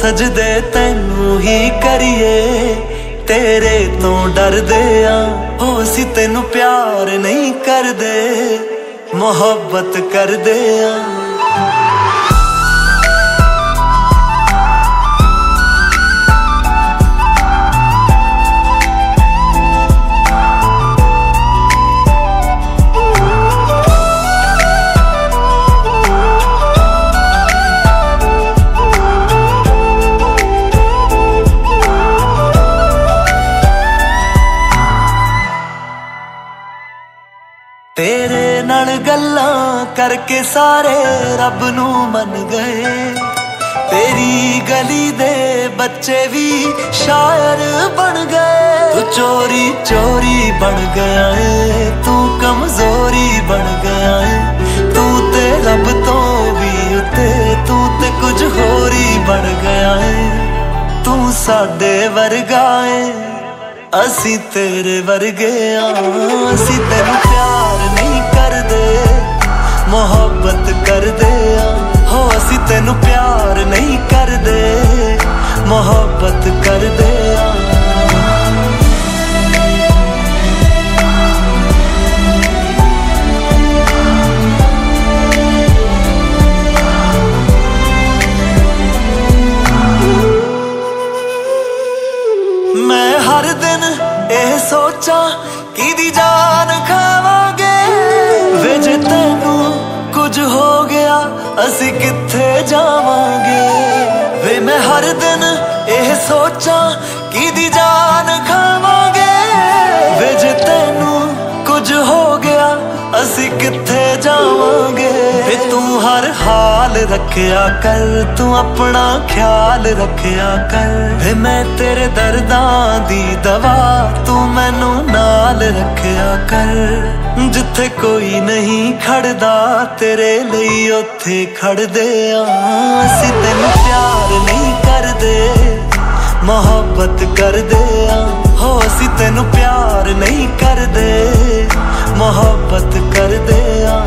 ਸਜਦੇ ਤੈਨੂੰ ਹੀ ਕਰੀਏ। ਤੇਰੇ ਤੋਂ ਡਰਦੇ ਆ ਹੋ ਅਸੀਂ ਤੈਨੂੰ ਪਿਆਰ ਨਹੀਂ ਕਰਦੇ। ਮੁਹੱਬਤ ਕਰਦੇ ਆ। ਕਰਕੇ ਸਾਰੇ ਰੱਬ ਨੂੰ ਮੰਨ ਗਏ। ਤੇਰੀ ਗਲੀ ਦੇ ਬੱਚੇ ਵੀ ਸ਼ਾਇਰ ਬਣ ਗਏ। ਤੂੰ ਚੋਰੀ ਚੋਰੀ ਬਣ ਗਿਆ ਏ। ਤੂੰ ਕਮਜ਼ੋਰੀ ਬਣ ਗਿਆ ਏ। ਤੂੰ ਤੇ ਰੱਬ ਤੋਂ ਵੀ ਉੱਤੇ, ਤੂੰ ਤੇ ਕੁਝ ਹੋਰ ਹੀ ਬਣ ਗਿਆ ਏ। ਤੂੰ ਸਾਡੇ ਵਰਗਾ ਏ। ਅਸੀਂ ਤੇਰੇ ਵਰਗੇ ਆ। ਅਸੀਂ ਤੈਨੂੰ ਮੁਹੱਬਤ ਕਰਦੇ ਆ। ਹੋ, ਅਸੀਂ ਤੈਨੂੰ ਪਿਆਰ ਨਹੀਂ ਕਰਦੇ। ਮੁਹੱਬਤ ਕਰਦੇ ਆ। ਇਹ ਸੋਚਾਂ, ਕਿਹਦੀ ਜਾ ਅਸੀਂ ਕਿੱਥੇ ਜਾਵਾਂਗੇ? ਵੇ ਮੈਂ ਹਰ ਦਿਨ ਇਹ ਸੋਚਾਂ, ਕਿਹਦੀ ਜਾਨ ਖਾਵਾਂਗੇ? ਵੇ ਜੇ ਤੈਨੂੰ ਕੁਝ ਹੋ ਗਿਆ, ਅਸੀਂ ਕਿੱਥੇ ਜਾਵਾਂਗੇ? ਤੂੰ ਹਰ ਹਾਲ ਰੱਖਿਆ ਕਰ, ਤੂੰ ਆਪਣਾ ਖਿਆਲ ਰੱਖਿਆ ਕਰ। ਵੇ ਮੈਂ ਤੇਰੇ ਦਰਦਾਂ ਦੀ ਦਵਾ, ਤੂੰ ਮੈਨੂੰ ਨਾਲ ਰੱਖਿਆ ਕਰ। ਜਿੱਥੇ ਕੋਈ ਨਹੀਂ ਖੜਦਾ, ਤੇਰੇ ਲਈ ਉੱਥੇ ਖੜਦੇ ਆ। ਅਸੀਂ ਤੈਨੂੰ ਪਿਆਰ ਨਹੀਂ ਕਰਦੇ, ਮੁਹੱਬਤ ਕਰਦੇ ਆ। ਹੋ, ਅਸੀਂ ਤੈਨੂੰ ਪਿਆਰ ਨਹੀਂ ਕਰਦੇ, ਮੁਹੱਬਤ ਕਰਦੇ ਆ।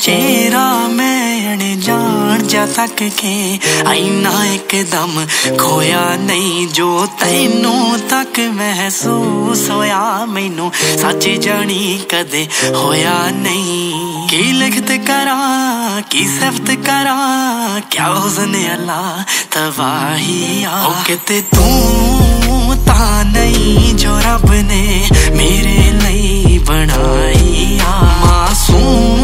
ਚਿਹਰਾ ਮੈਂ ਅਣ ਜਾਣ ਜਾ ਤੱਕ ਕੇ ਆਈਨਾ ਇੱਕਦਮ ਖੋਇਆ ਨਹੀਂ ਜੋ ਤੈਨੂੰ ਤੱਕ ਮਹਿਸੂਸ ਹੋਇਆ, ਮੈਨੂੰ ਸੱਚ ਜਾਣੀ ਕਦੇ ਹੋਇਆ ਨਹੀਂ। ਕੀ ਲਿਖਤ ਕਰਾਂ, ਕੀ ਸਿਫਤ ਕਰਾਂ, ਕਿਆ ਹੁਸਨ ਅੱਲਾ ਤਬਾਹੀ ਆ ਉਹ ਕਿਤੇ ਤੂੰ ਤਾਂ ਨਹੀਂ ਜੋ ਰੱਬ ਨੇ ਮੇਰੇ ਲਈ ਬਣਾਈ ਆ ਮਾਸੂਮ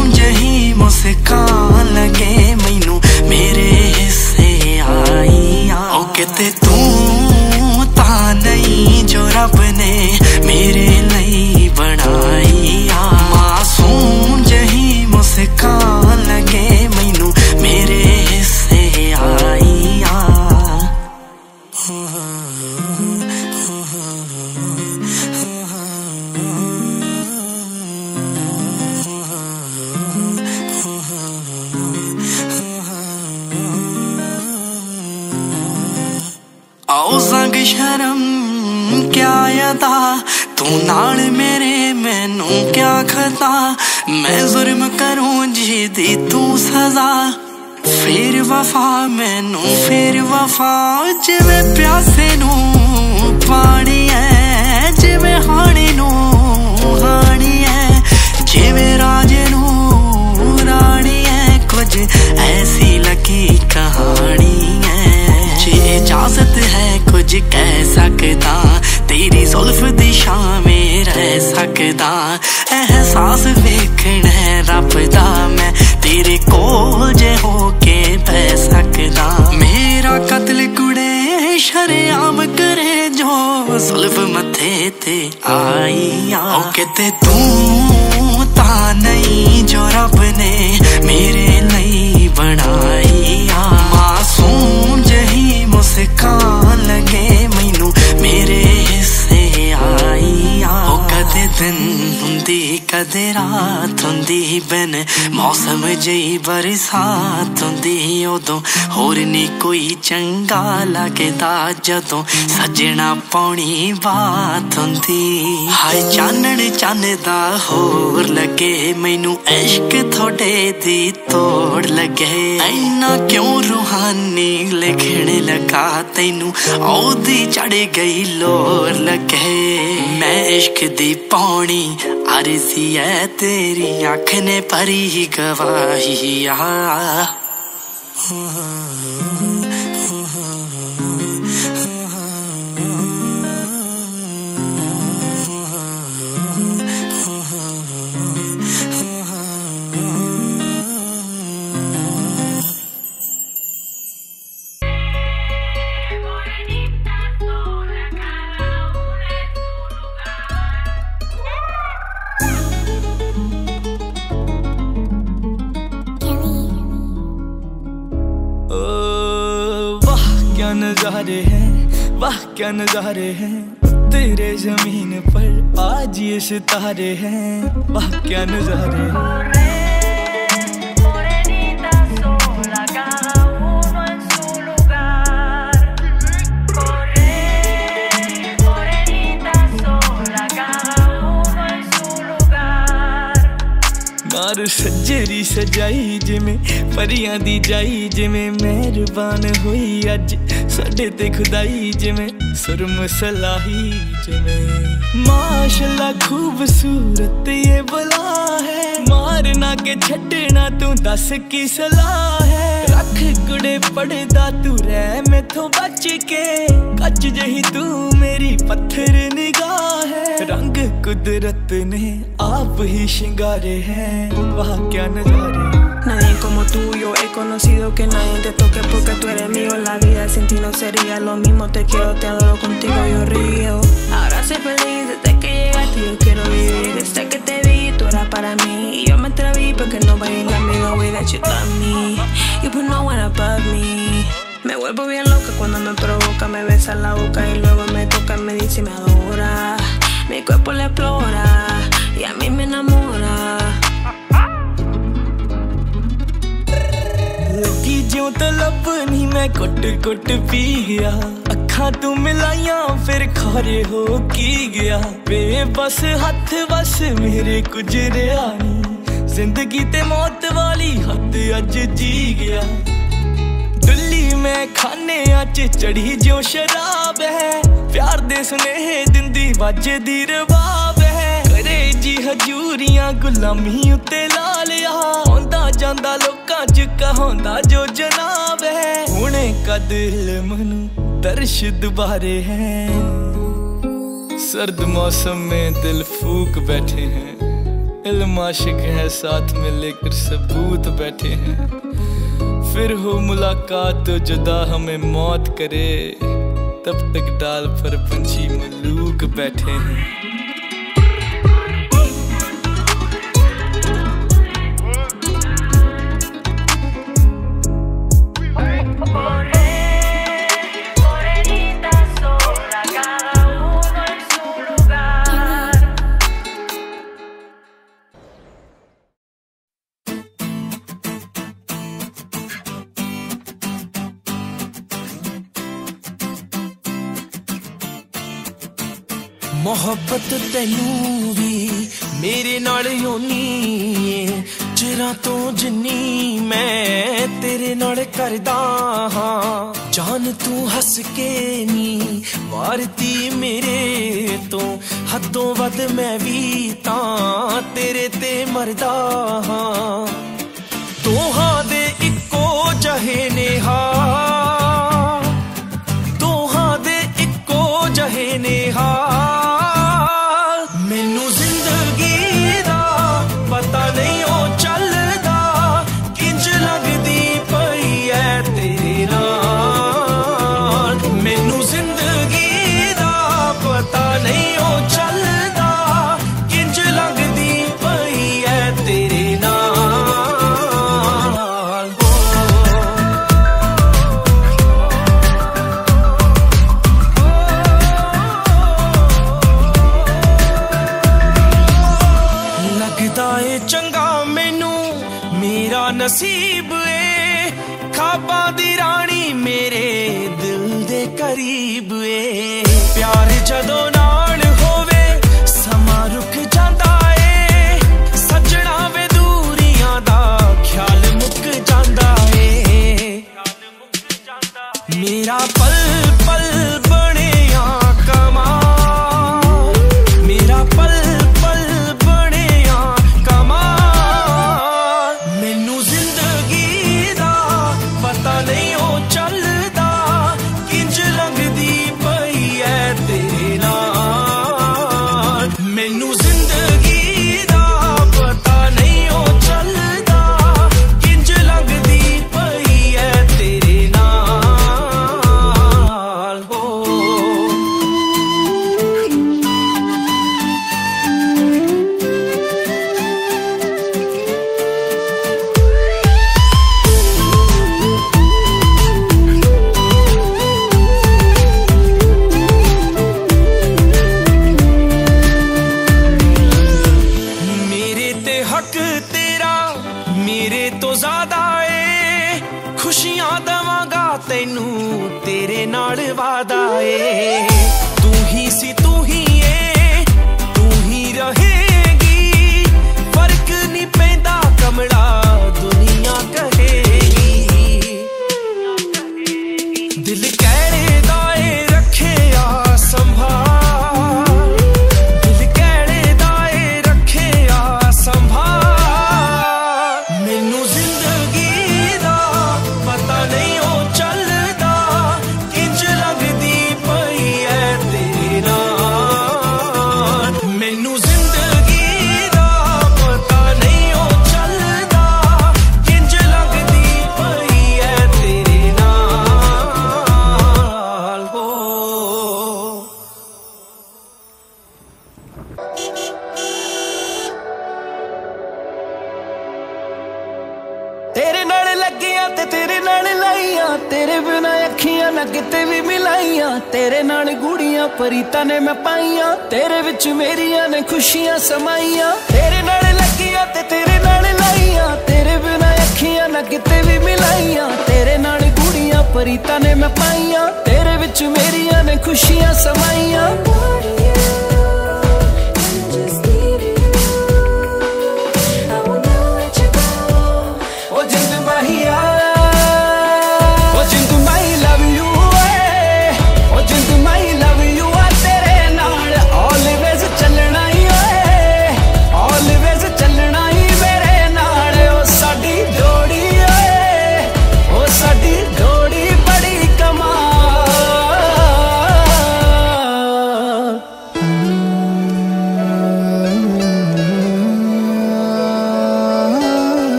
ਮੁਸਕਾਨ ਲਗੇ ਮੈਨੂੰ, ਮੇਰੇ ਹਿੱਸੇ ਆਈ ਆ ਕਿਤੇ ਤੂੰ ਤਾਂ ਨਹੀਂ ਜੋ ਰੱਬ ਨੇ ਮੇਰੇ ਲਈ ਬਣਾਈ ਆ ਮਾਸੂਮ ਸ਼ਰਮ ਕਿਆ ਅਦਾ ਤੂੰ ਨਾਲ ਮੇਰੇ ਮੈਨੂੰ ਕਿਆ ਖਤਾ? ਮੈਂ ਜ਼ੁਰਮ ਕਰੂੰ ਜੀ ਦੀ ਤੂੰ ਸਜ਼ਾ। ਫਿਰ ਵਫਾ ਮੈਨੂੰ, ਫਿਰ ਵਫਾ। ਜਿਵੇਂ ਪਿਆਸੇ ਨੂੰ ਪਾਣੀ ਐ, ਜਿਵੇਂ ਹਾਣੀ ਨੂੰ ਹਾਣੀ ਐ। ਜਿਵੇਂ ਰਾਜੇ ਨੂੰ ਰਾਣੀ ਐ, ਕੁਝ ਐਸੀ ਲੱਗੀ ਕਹਾਣੀ ਐ। ਇਜਾਜ਼ਤ ਹੈ ਕੁਝ ਕਹਿ ਸਕਦਾ ਤੇਰੀ ਜ਼ੁਲਫ ਦੀ ਸ਼ਾਮੇ ਰਹਿ ਸਕਦਾ ਅਹਿਸਾਸ ਵੇਖਣਾ ਹੈ ਰੱਬ ਦਾ ਮੈਂ ਤੇਰੇ ਕੋਲ ਜੇ ਹੋ ਕੇ ਬਹਿ ਸਕਦਾ ਮੇਰਾ ਕਤਲ ਕੁੜੇ ਸ਼ਰਆਮ ਕਰੇ ਜੋ ਜ਼ੁਲਫ ਮੱਥੇ ਤੇ ਆਈ ਆ ਉਹ ਕਿਤੇ ਤੂੰ ਤਾਂ ਨਹੀਂ ਜੋ ਰੱਬ ਨੇ ਮੇਰੇ ਲਈ ਬਣਾਈ ਆ ਮਾਸੂਮ ਜਹੀ ਮੁਸਕਾਨ ਲਗੇ ਮੈਨੂੰ ਮੇਰੇ ਹਿੱਸੇ ਆਈ ਆ। ਉਹ ਕਦੇ ਦਿਨ ਹੁੰਦੀ, ਕਦੇ ਰਾਤ ਹੁੰਦੀ ਬਿਨ। ਮੌਸਮ ਜਈ ਬਰਸਾਤ ਹੁੰਦੀ, ਉਦੋਂ ਹੋਰ ਨਹੀਂ ਕੋਈ ਚੰਗਾ ਲੱਗਦਾ। ਜਦੋਂ ਸੱਜਣਾ ਪਾਉਣੀ ਬਾਤ ਹੁੰਦੀ। ਹਾਏ, ਚਾਨਣ ਚੰਨ ਦਾ ਹੋਰ ਲੱਗੇ। ਮੈਨੂੰ ਇਸ਼ਕ ਤੁਹਾਡੇ ਦੀ ਤੋੜ ਲੱਗੇ। ਐਨਾ ਕਿਉਂ ਰੂਹਾਨੀ ਲਿਖਣ ਲਗਾ ਤੈਨੂੰ? ਆਉਦੀ ਚੜ ਗਈ ਲੋਰ ਲੱਗੇ। ਮੈਂ ਇਸ਼ਕ ਦੀ ਪੌਣੀ ਅਰਜ਼ੀ ਐ ਤੇਰੀ ਅੱਖ ਨੇ ਭਰੀ ਗਵਾਹੀ ਆ। क्या नजारे हैं वाह क्या नजारे हैं उतरे जमीन पर आज ये सितारे हैं वाह क्या नजारे ਮਾਰ ਸੱਜਰੀ ਸਜਾਈ ਜਿਵੇਂ ਪਰੀਆਂ ਦੀ ਜਾਈ ਜਿਵੇਂ ਮਿਹਰਬਾਨ ਹੋਈ ਅੱਜ ਸਾਡੇ ਤੇ ਖੁਦਾਈ ਜਿਵੇਂ ਸੁਰਮ ਸਲਾਹੀ ਜਿਵੇਂ। ਮਾਸ਼ਾਅੱਲਾ, ਖੂਬਸੂਰਤ ਇਹ ਬਲਾ ਹੈ। ਮਾਰਨਾ ਕੇ ਛੱਡਣਾ, ਤੂੰ ਦੱਸ ਕੀ ਸਲਾਹ ਹੈ? ਰੱਖ ਕੁੜੇ ਪੜਦਾ, ਤੂੰ ਰਹਿ ਮੈਥੋਂ ਬਚ ਕੇ। ਕੱਚ ਜਹੀ ਤੂੰ ਮੇਰੀ ਪੱਥਰ ਨਿਗਾਹ ਹੈ। ਰੰਗ ਕੁਦਰਤ ਨੇ ਆਪ ਹੀ ਸ਼ਿੰਗਾਰੇ ਹੈ। ਵਾਹ ਕਿਆ ਨਜ਼ਾਰੇ como tú, yo he conocido que nadie te toque porque tú eres mío. La vida sin ti no sería lo mismo. Te quiero, te adoro contigo, yo río. Ahora soy feliz desde que llegaste. Yo quiero vivir desde que te vi. Tú eras para mí y yo me atreví porque nobody got me the way that you love me. You put no one above me. Me vuelvo bien loca cuando me provoca, me besa la boca y luego me toca, me dice me adora. Mi cuerpo le explora y a mí me enamora. ਲੱਗੀ ਜਿਉਂ ਤਲਬ ਨਹੀਂ ਮੈਂ ਕੁੱਟ ਕੁੱਟ ਪੀ ਗਿਆ ਅੱਖਾਂ ਤੂੰ ਮਿਲਾਈਆਂ, ਫਿਰ ਖਾਰੇ ਹੋ ਕੀ ਗਿਆ? ਬੇਬਸ ਹੱਥ ਵਸ ਮੇਰੇ ਗੁਜਰਿਆ ਨਹੀਂ ਜ਼ਿੰਦਗੀ ਤੇ ਮੌਤ ਵਾਲੀ ਹੱਦ ਅੱਜ ਜੀ ਗਿਆ। ਦਿੱਲੀ ਮੈਂ ਖਾਨਿਆਂ ਚ ਚੜੀ ਜਿਉਂ ਸ਼ਰਾਬ ਹੈ। ਪਿਆਰ ਦੇ ਸੁਨੇਹੇ ਦਿੰਦੀ ਵੱਜਦੀ ਰਬਾਬ ਹੈ। ਕਰੇ ਜੀ ਹਜੂਰੀਆਂ ਗੁਲਾਮੀ ਉੱਤੇ ਲਾ ਲਿਆ। ਜਾਂਦਾ ਲੋਕਾਂ ਚ ਕਹਾਉਂਦਾ ਜੋ ਜਨਾਬ ਹੈ ਹੁਣੇ ਕਦ ਇਲਮ ਨੂੰ ਦਰਸ਼ ਦੁਬਾਰੇ ਹੈ सर्द मौसम में दिल फूक बैठे हैं इल्म आशिक है साथ में लेकर सबूत बैठे हैं फिर हो मुलाकात तो जुदा हमें मौत करे तब तक डाल पर पंछी मलूक बैठे हैं ਮੁਹੱਬਤ ਤੈਨੂੰ ਵੀ ਮੇਰੇ ਨਾਲ ਯੋਨੀ ਚਿਰਾਂ ਤੋਂ ਜਿੰਨੀ ਮੈਂ ਤੇਰੇ ਨਾਲ ਕਰਦਾ ਹਾਂ। ਜਾਨ ਤੂੰ ਹੱਸ ਕੇ ਨੀ ਵਾਰਤੀ ਮੇਰੇ ਤੋਂ। ਹੱਦੋਂ ਵੱਧ ਮੈਂ ਵੀ ਤਾਂ ਤੇਰੇ ਤੇ ਮਰਦਾ ਹਾਂ। ਦੋਹਾਂ ਦੇ ਇੱਕੋ ਜਹੇ ਨੇਹਾ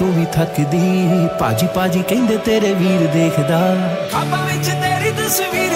ਤੂੰ ਵੀ ਥੱਕਦੀ ਭਾਜੀ ਭਾਜੀ ਕਹਿੰਦੇ ਤੇਰੇ ਵੀਰ ਦੇਖਦਾ। ਆਪਾਂ ਵਿੱਚ ਤੇਰੀ ਤਸਵੀਰ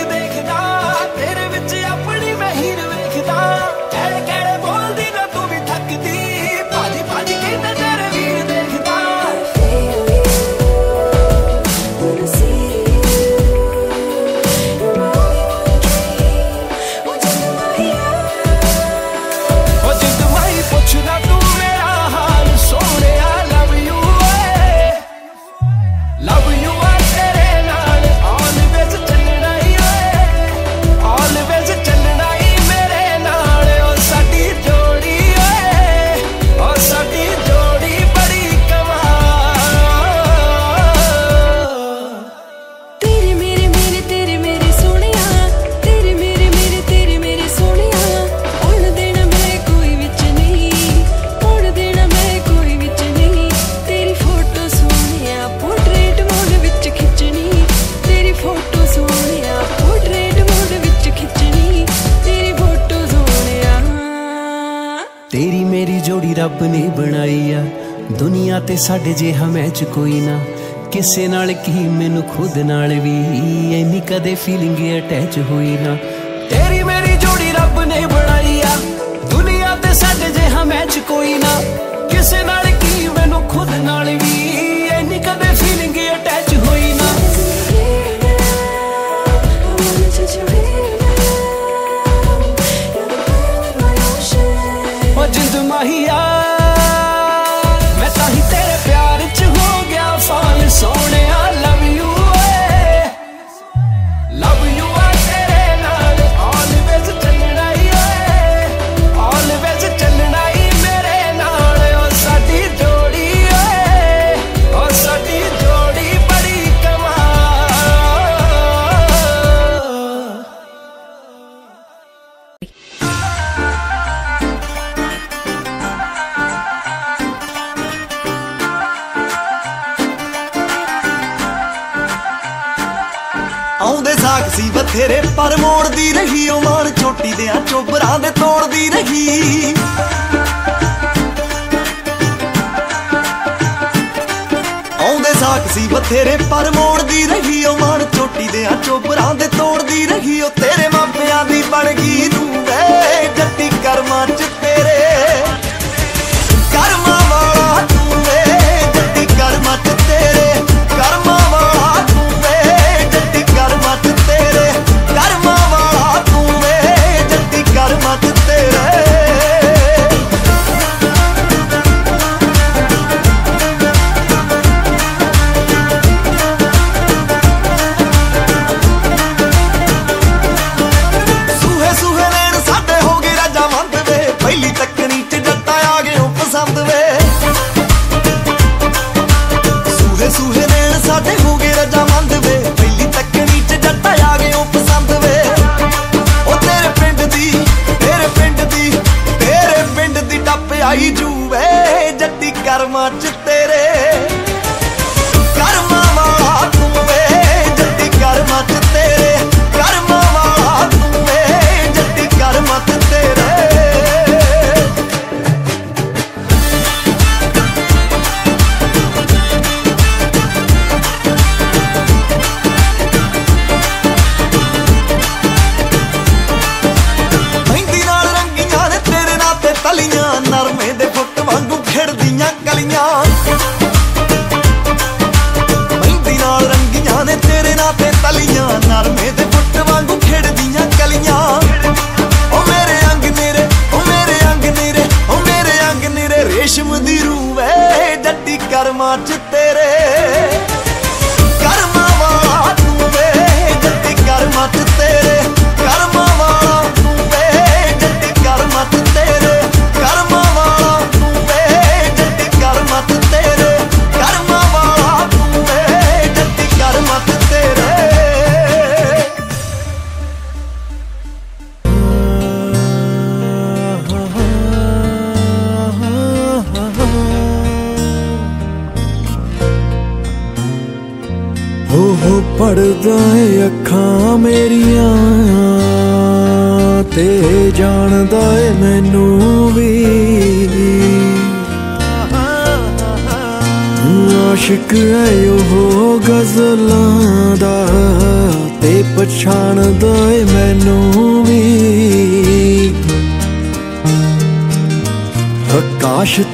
ਸਾਡੇ ਜਿਹਾ ਮੈਚ ਕੋਈ ਨਾ। ਕਿਸੇ ਨਾਲ ਕੀ, ਮੈਨੂੰ ਖੁਦ ਨਾਲ ਵੀ। ਐਨੀ ਕਦੇ ਫੀਲਿੰਗ ਅਟੈਚ ਹੋਈ ਨਾ। ਮਜ਼ਾਕ ਸੀ ਬਥੇਰੇ, ਪਰ ਮੋੜਦੀ ਰਹੀ ਉਹ ਮਾਰ ਚੋਟੀ ਦੇ ਆ ਚੋਬਰਾਂ ਦੇ ਤੋੜਦੀ ਰਹੀ। ਆਉਂਦੇ ਸਾਕ ਸੀ ਬਥੇਰੇ, ਪਰ ਮੋੜਦੀ ਰਹੀ ਉਹ ਮਾਰ ਚੋਟੀ ਦੇ ਆ ਚੋਬਰਾਂ ਦੇ ਤੋੜਦੀ ਰਹੀ। ਉਹ ਤੇਰੇ ਮਾਪਿਆਂ ਦੀ ਬਣ ਗਈ ਨੂੰ ਵੇ ਜੱਤੀ ਕਰਮਾਂ ਚ ਤੇਰੇ।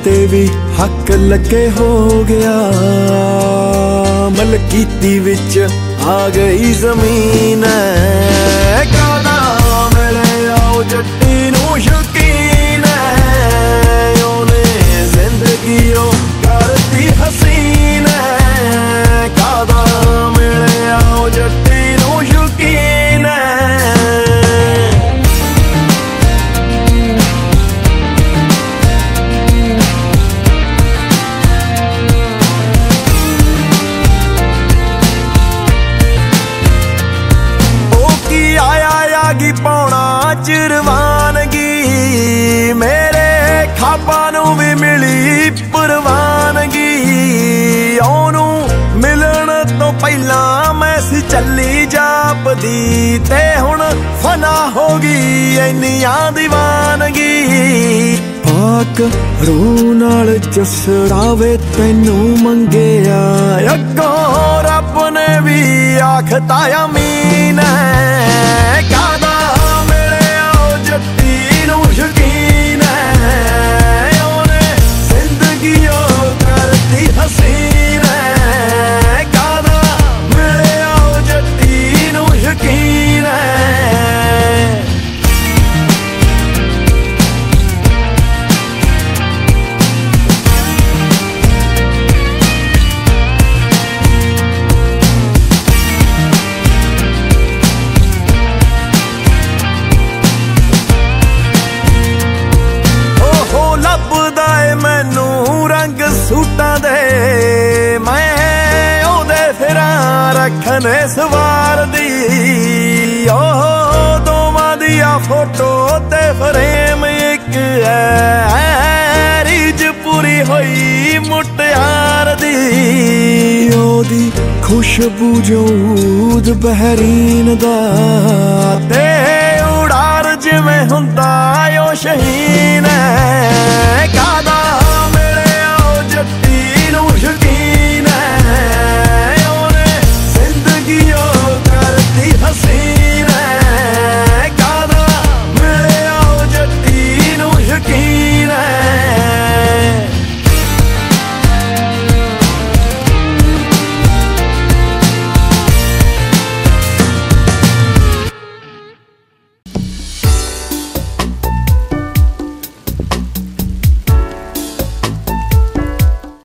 ਤੇ ਵੀ ਹੱਕ ਲੱਗੇ ਹੋ ਗਿਆ। ਮਲਕੀਤੀ ਵਿੱਚ ਆ ਗਈ ਜ਼ਮੀਨ। ਐ ਕੱਲੀ ਜਾਪਦੀ ਤੇ ਹੁਣ ਫਨਾ ਹੋ ਗਈ ਐਨੀਆਂ دیਵਾਨਗੀ ਪਾਕ ਰੂ ਨਾਲ ਜਸੜਾਵੇ ਤੈਨੂੰ ਮੰਗਿਆ, ਅੱਗੋਂ ਰੱਬ ਨੇ ਵੀ ਆਖਤਾ ਅਮੀਨ ਹੈ। ਕਾਦਾ ਨੇ ਸਵਾਰ ਦੀ ਓਹ ਦੋਵਾਂ ਦੀ ਆ ਫੋਟੋ ਤੇ ਫਰੇਮ ਇੱਕ ਐ। ਰੀਜ ਪੂਰੀ ਹੋਈ ਮੁਟਿਆਰ ਦੀ, ਉਹਦੀ ਖੁਸ਼ਬੂ ਜੋ ਬਹਿਰੀਨ ਦਾ। ਤੇ ਉਡਾਰ ਜਿਵੇਂ ਹੁੰਦਾ ਓ ਸ਼ਹੀਨ ਕਾਦਾ ਮੈਂ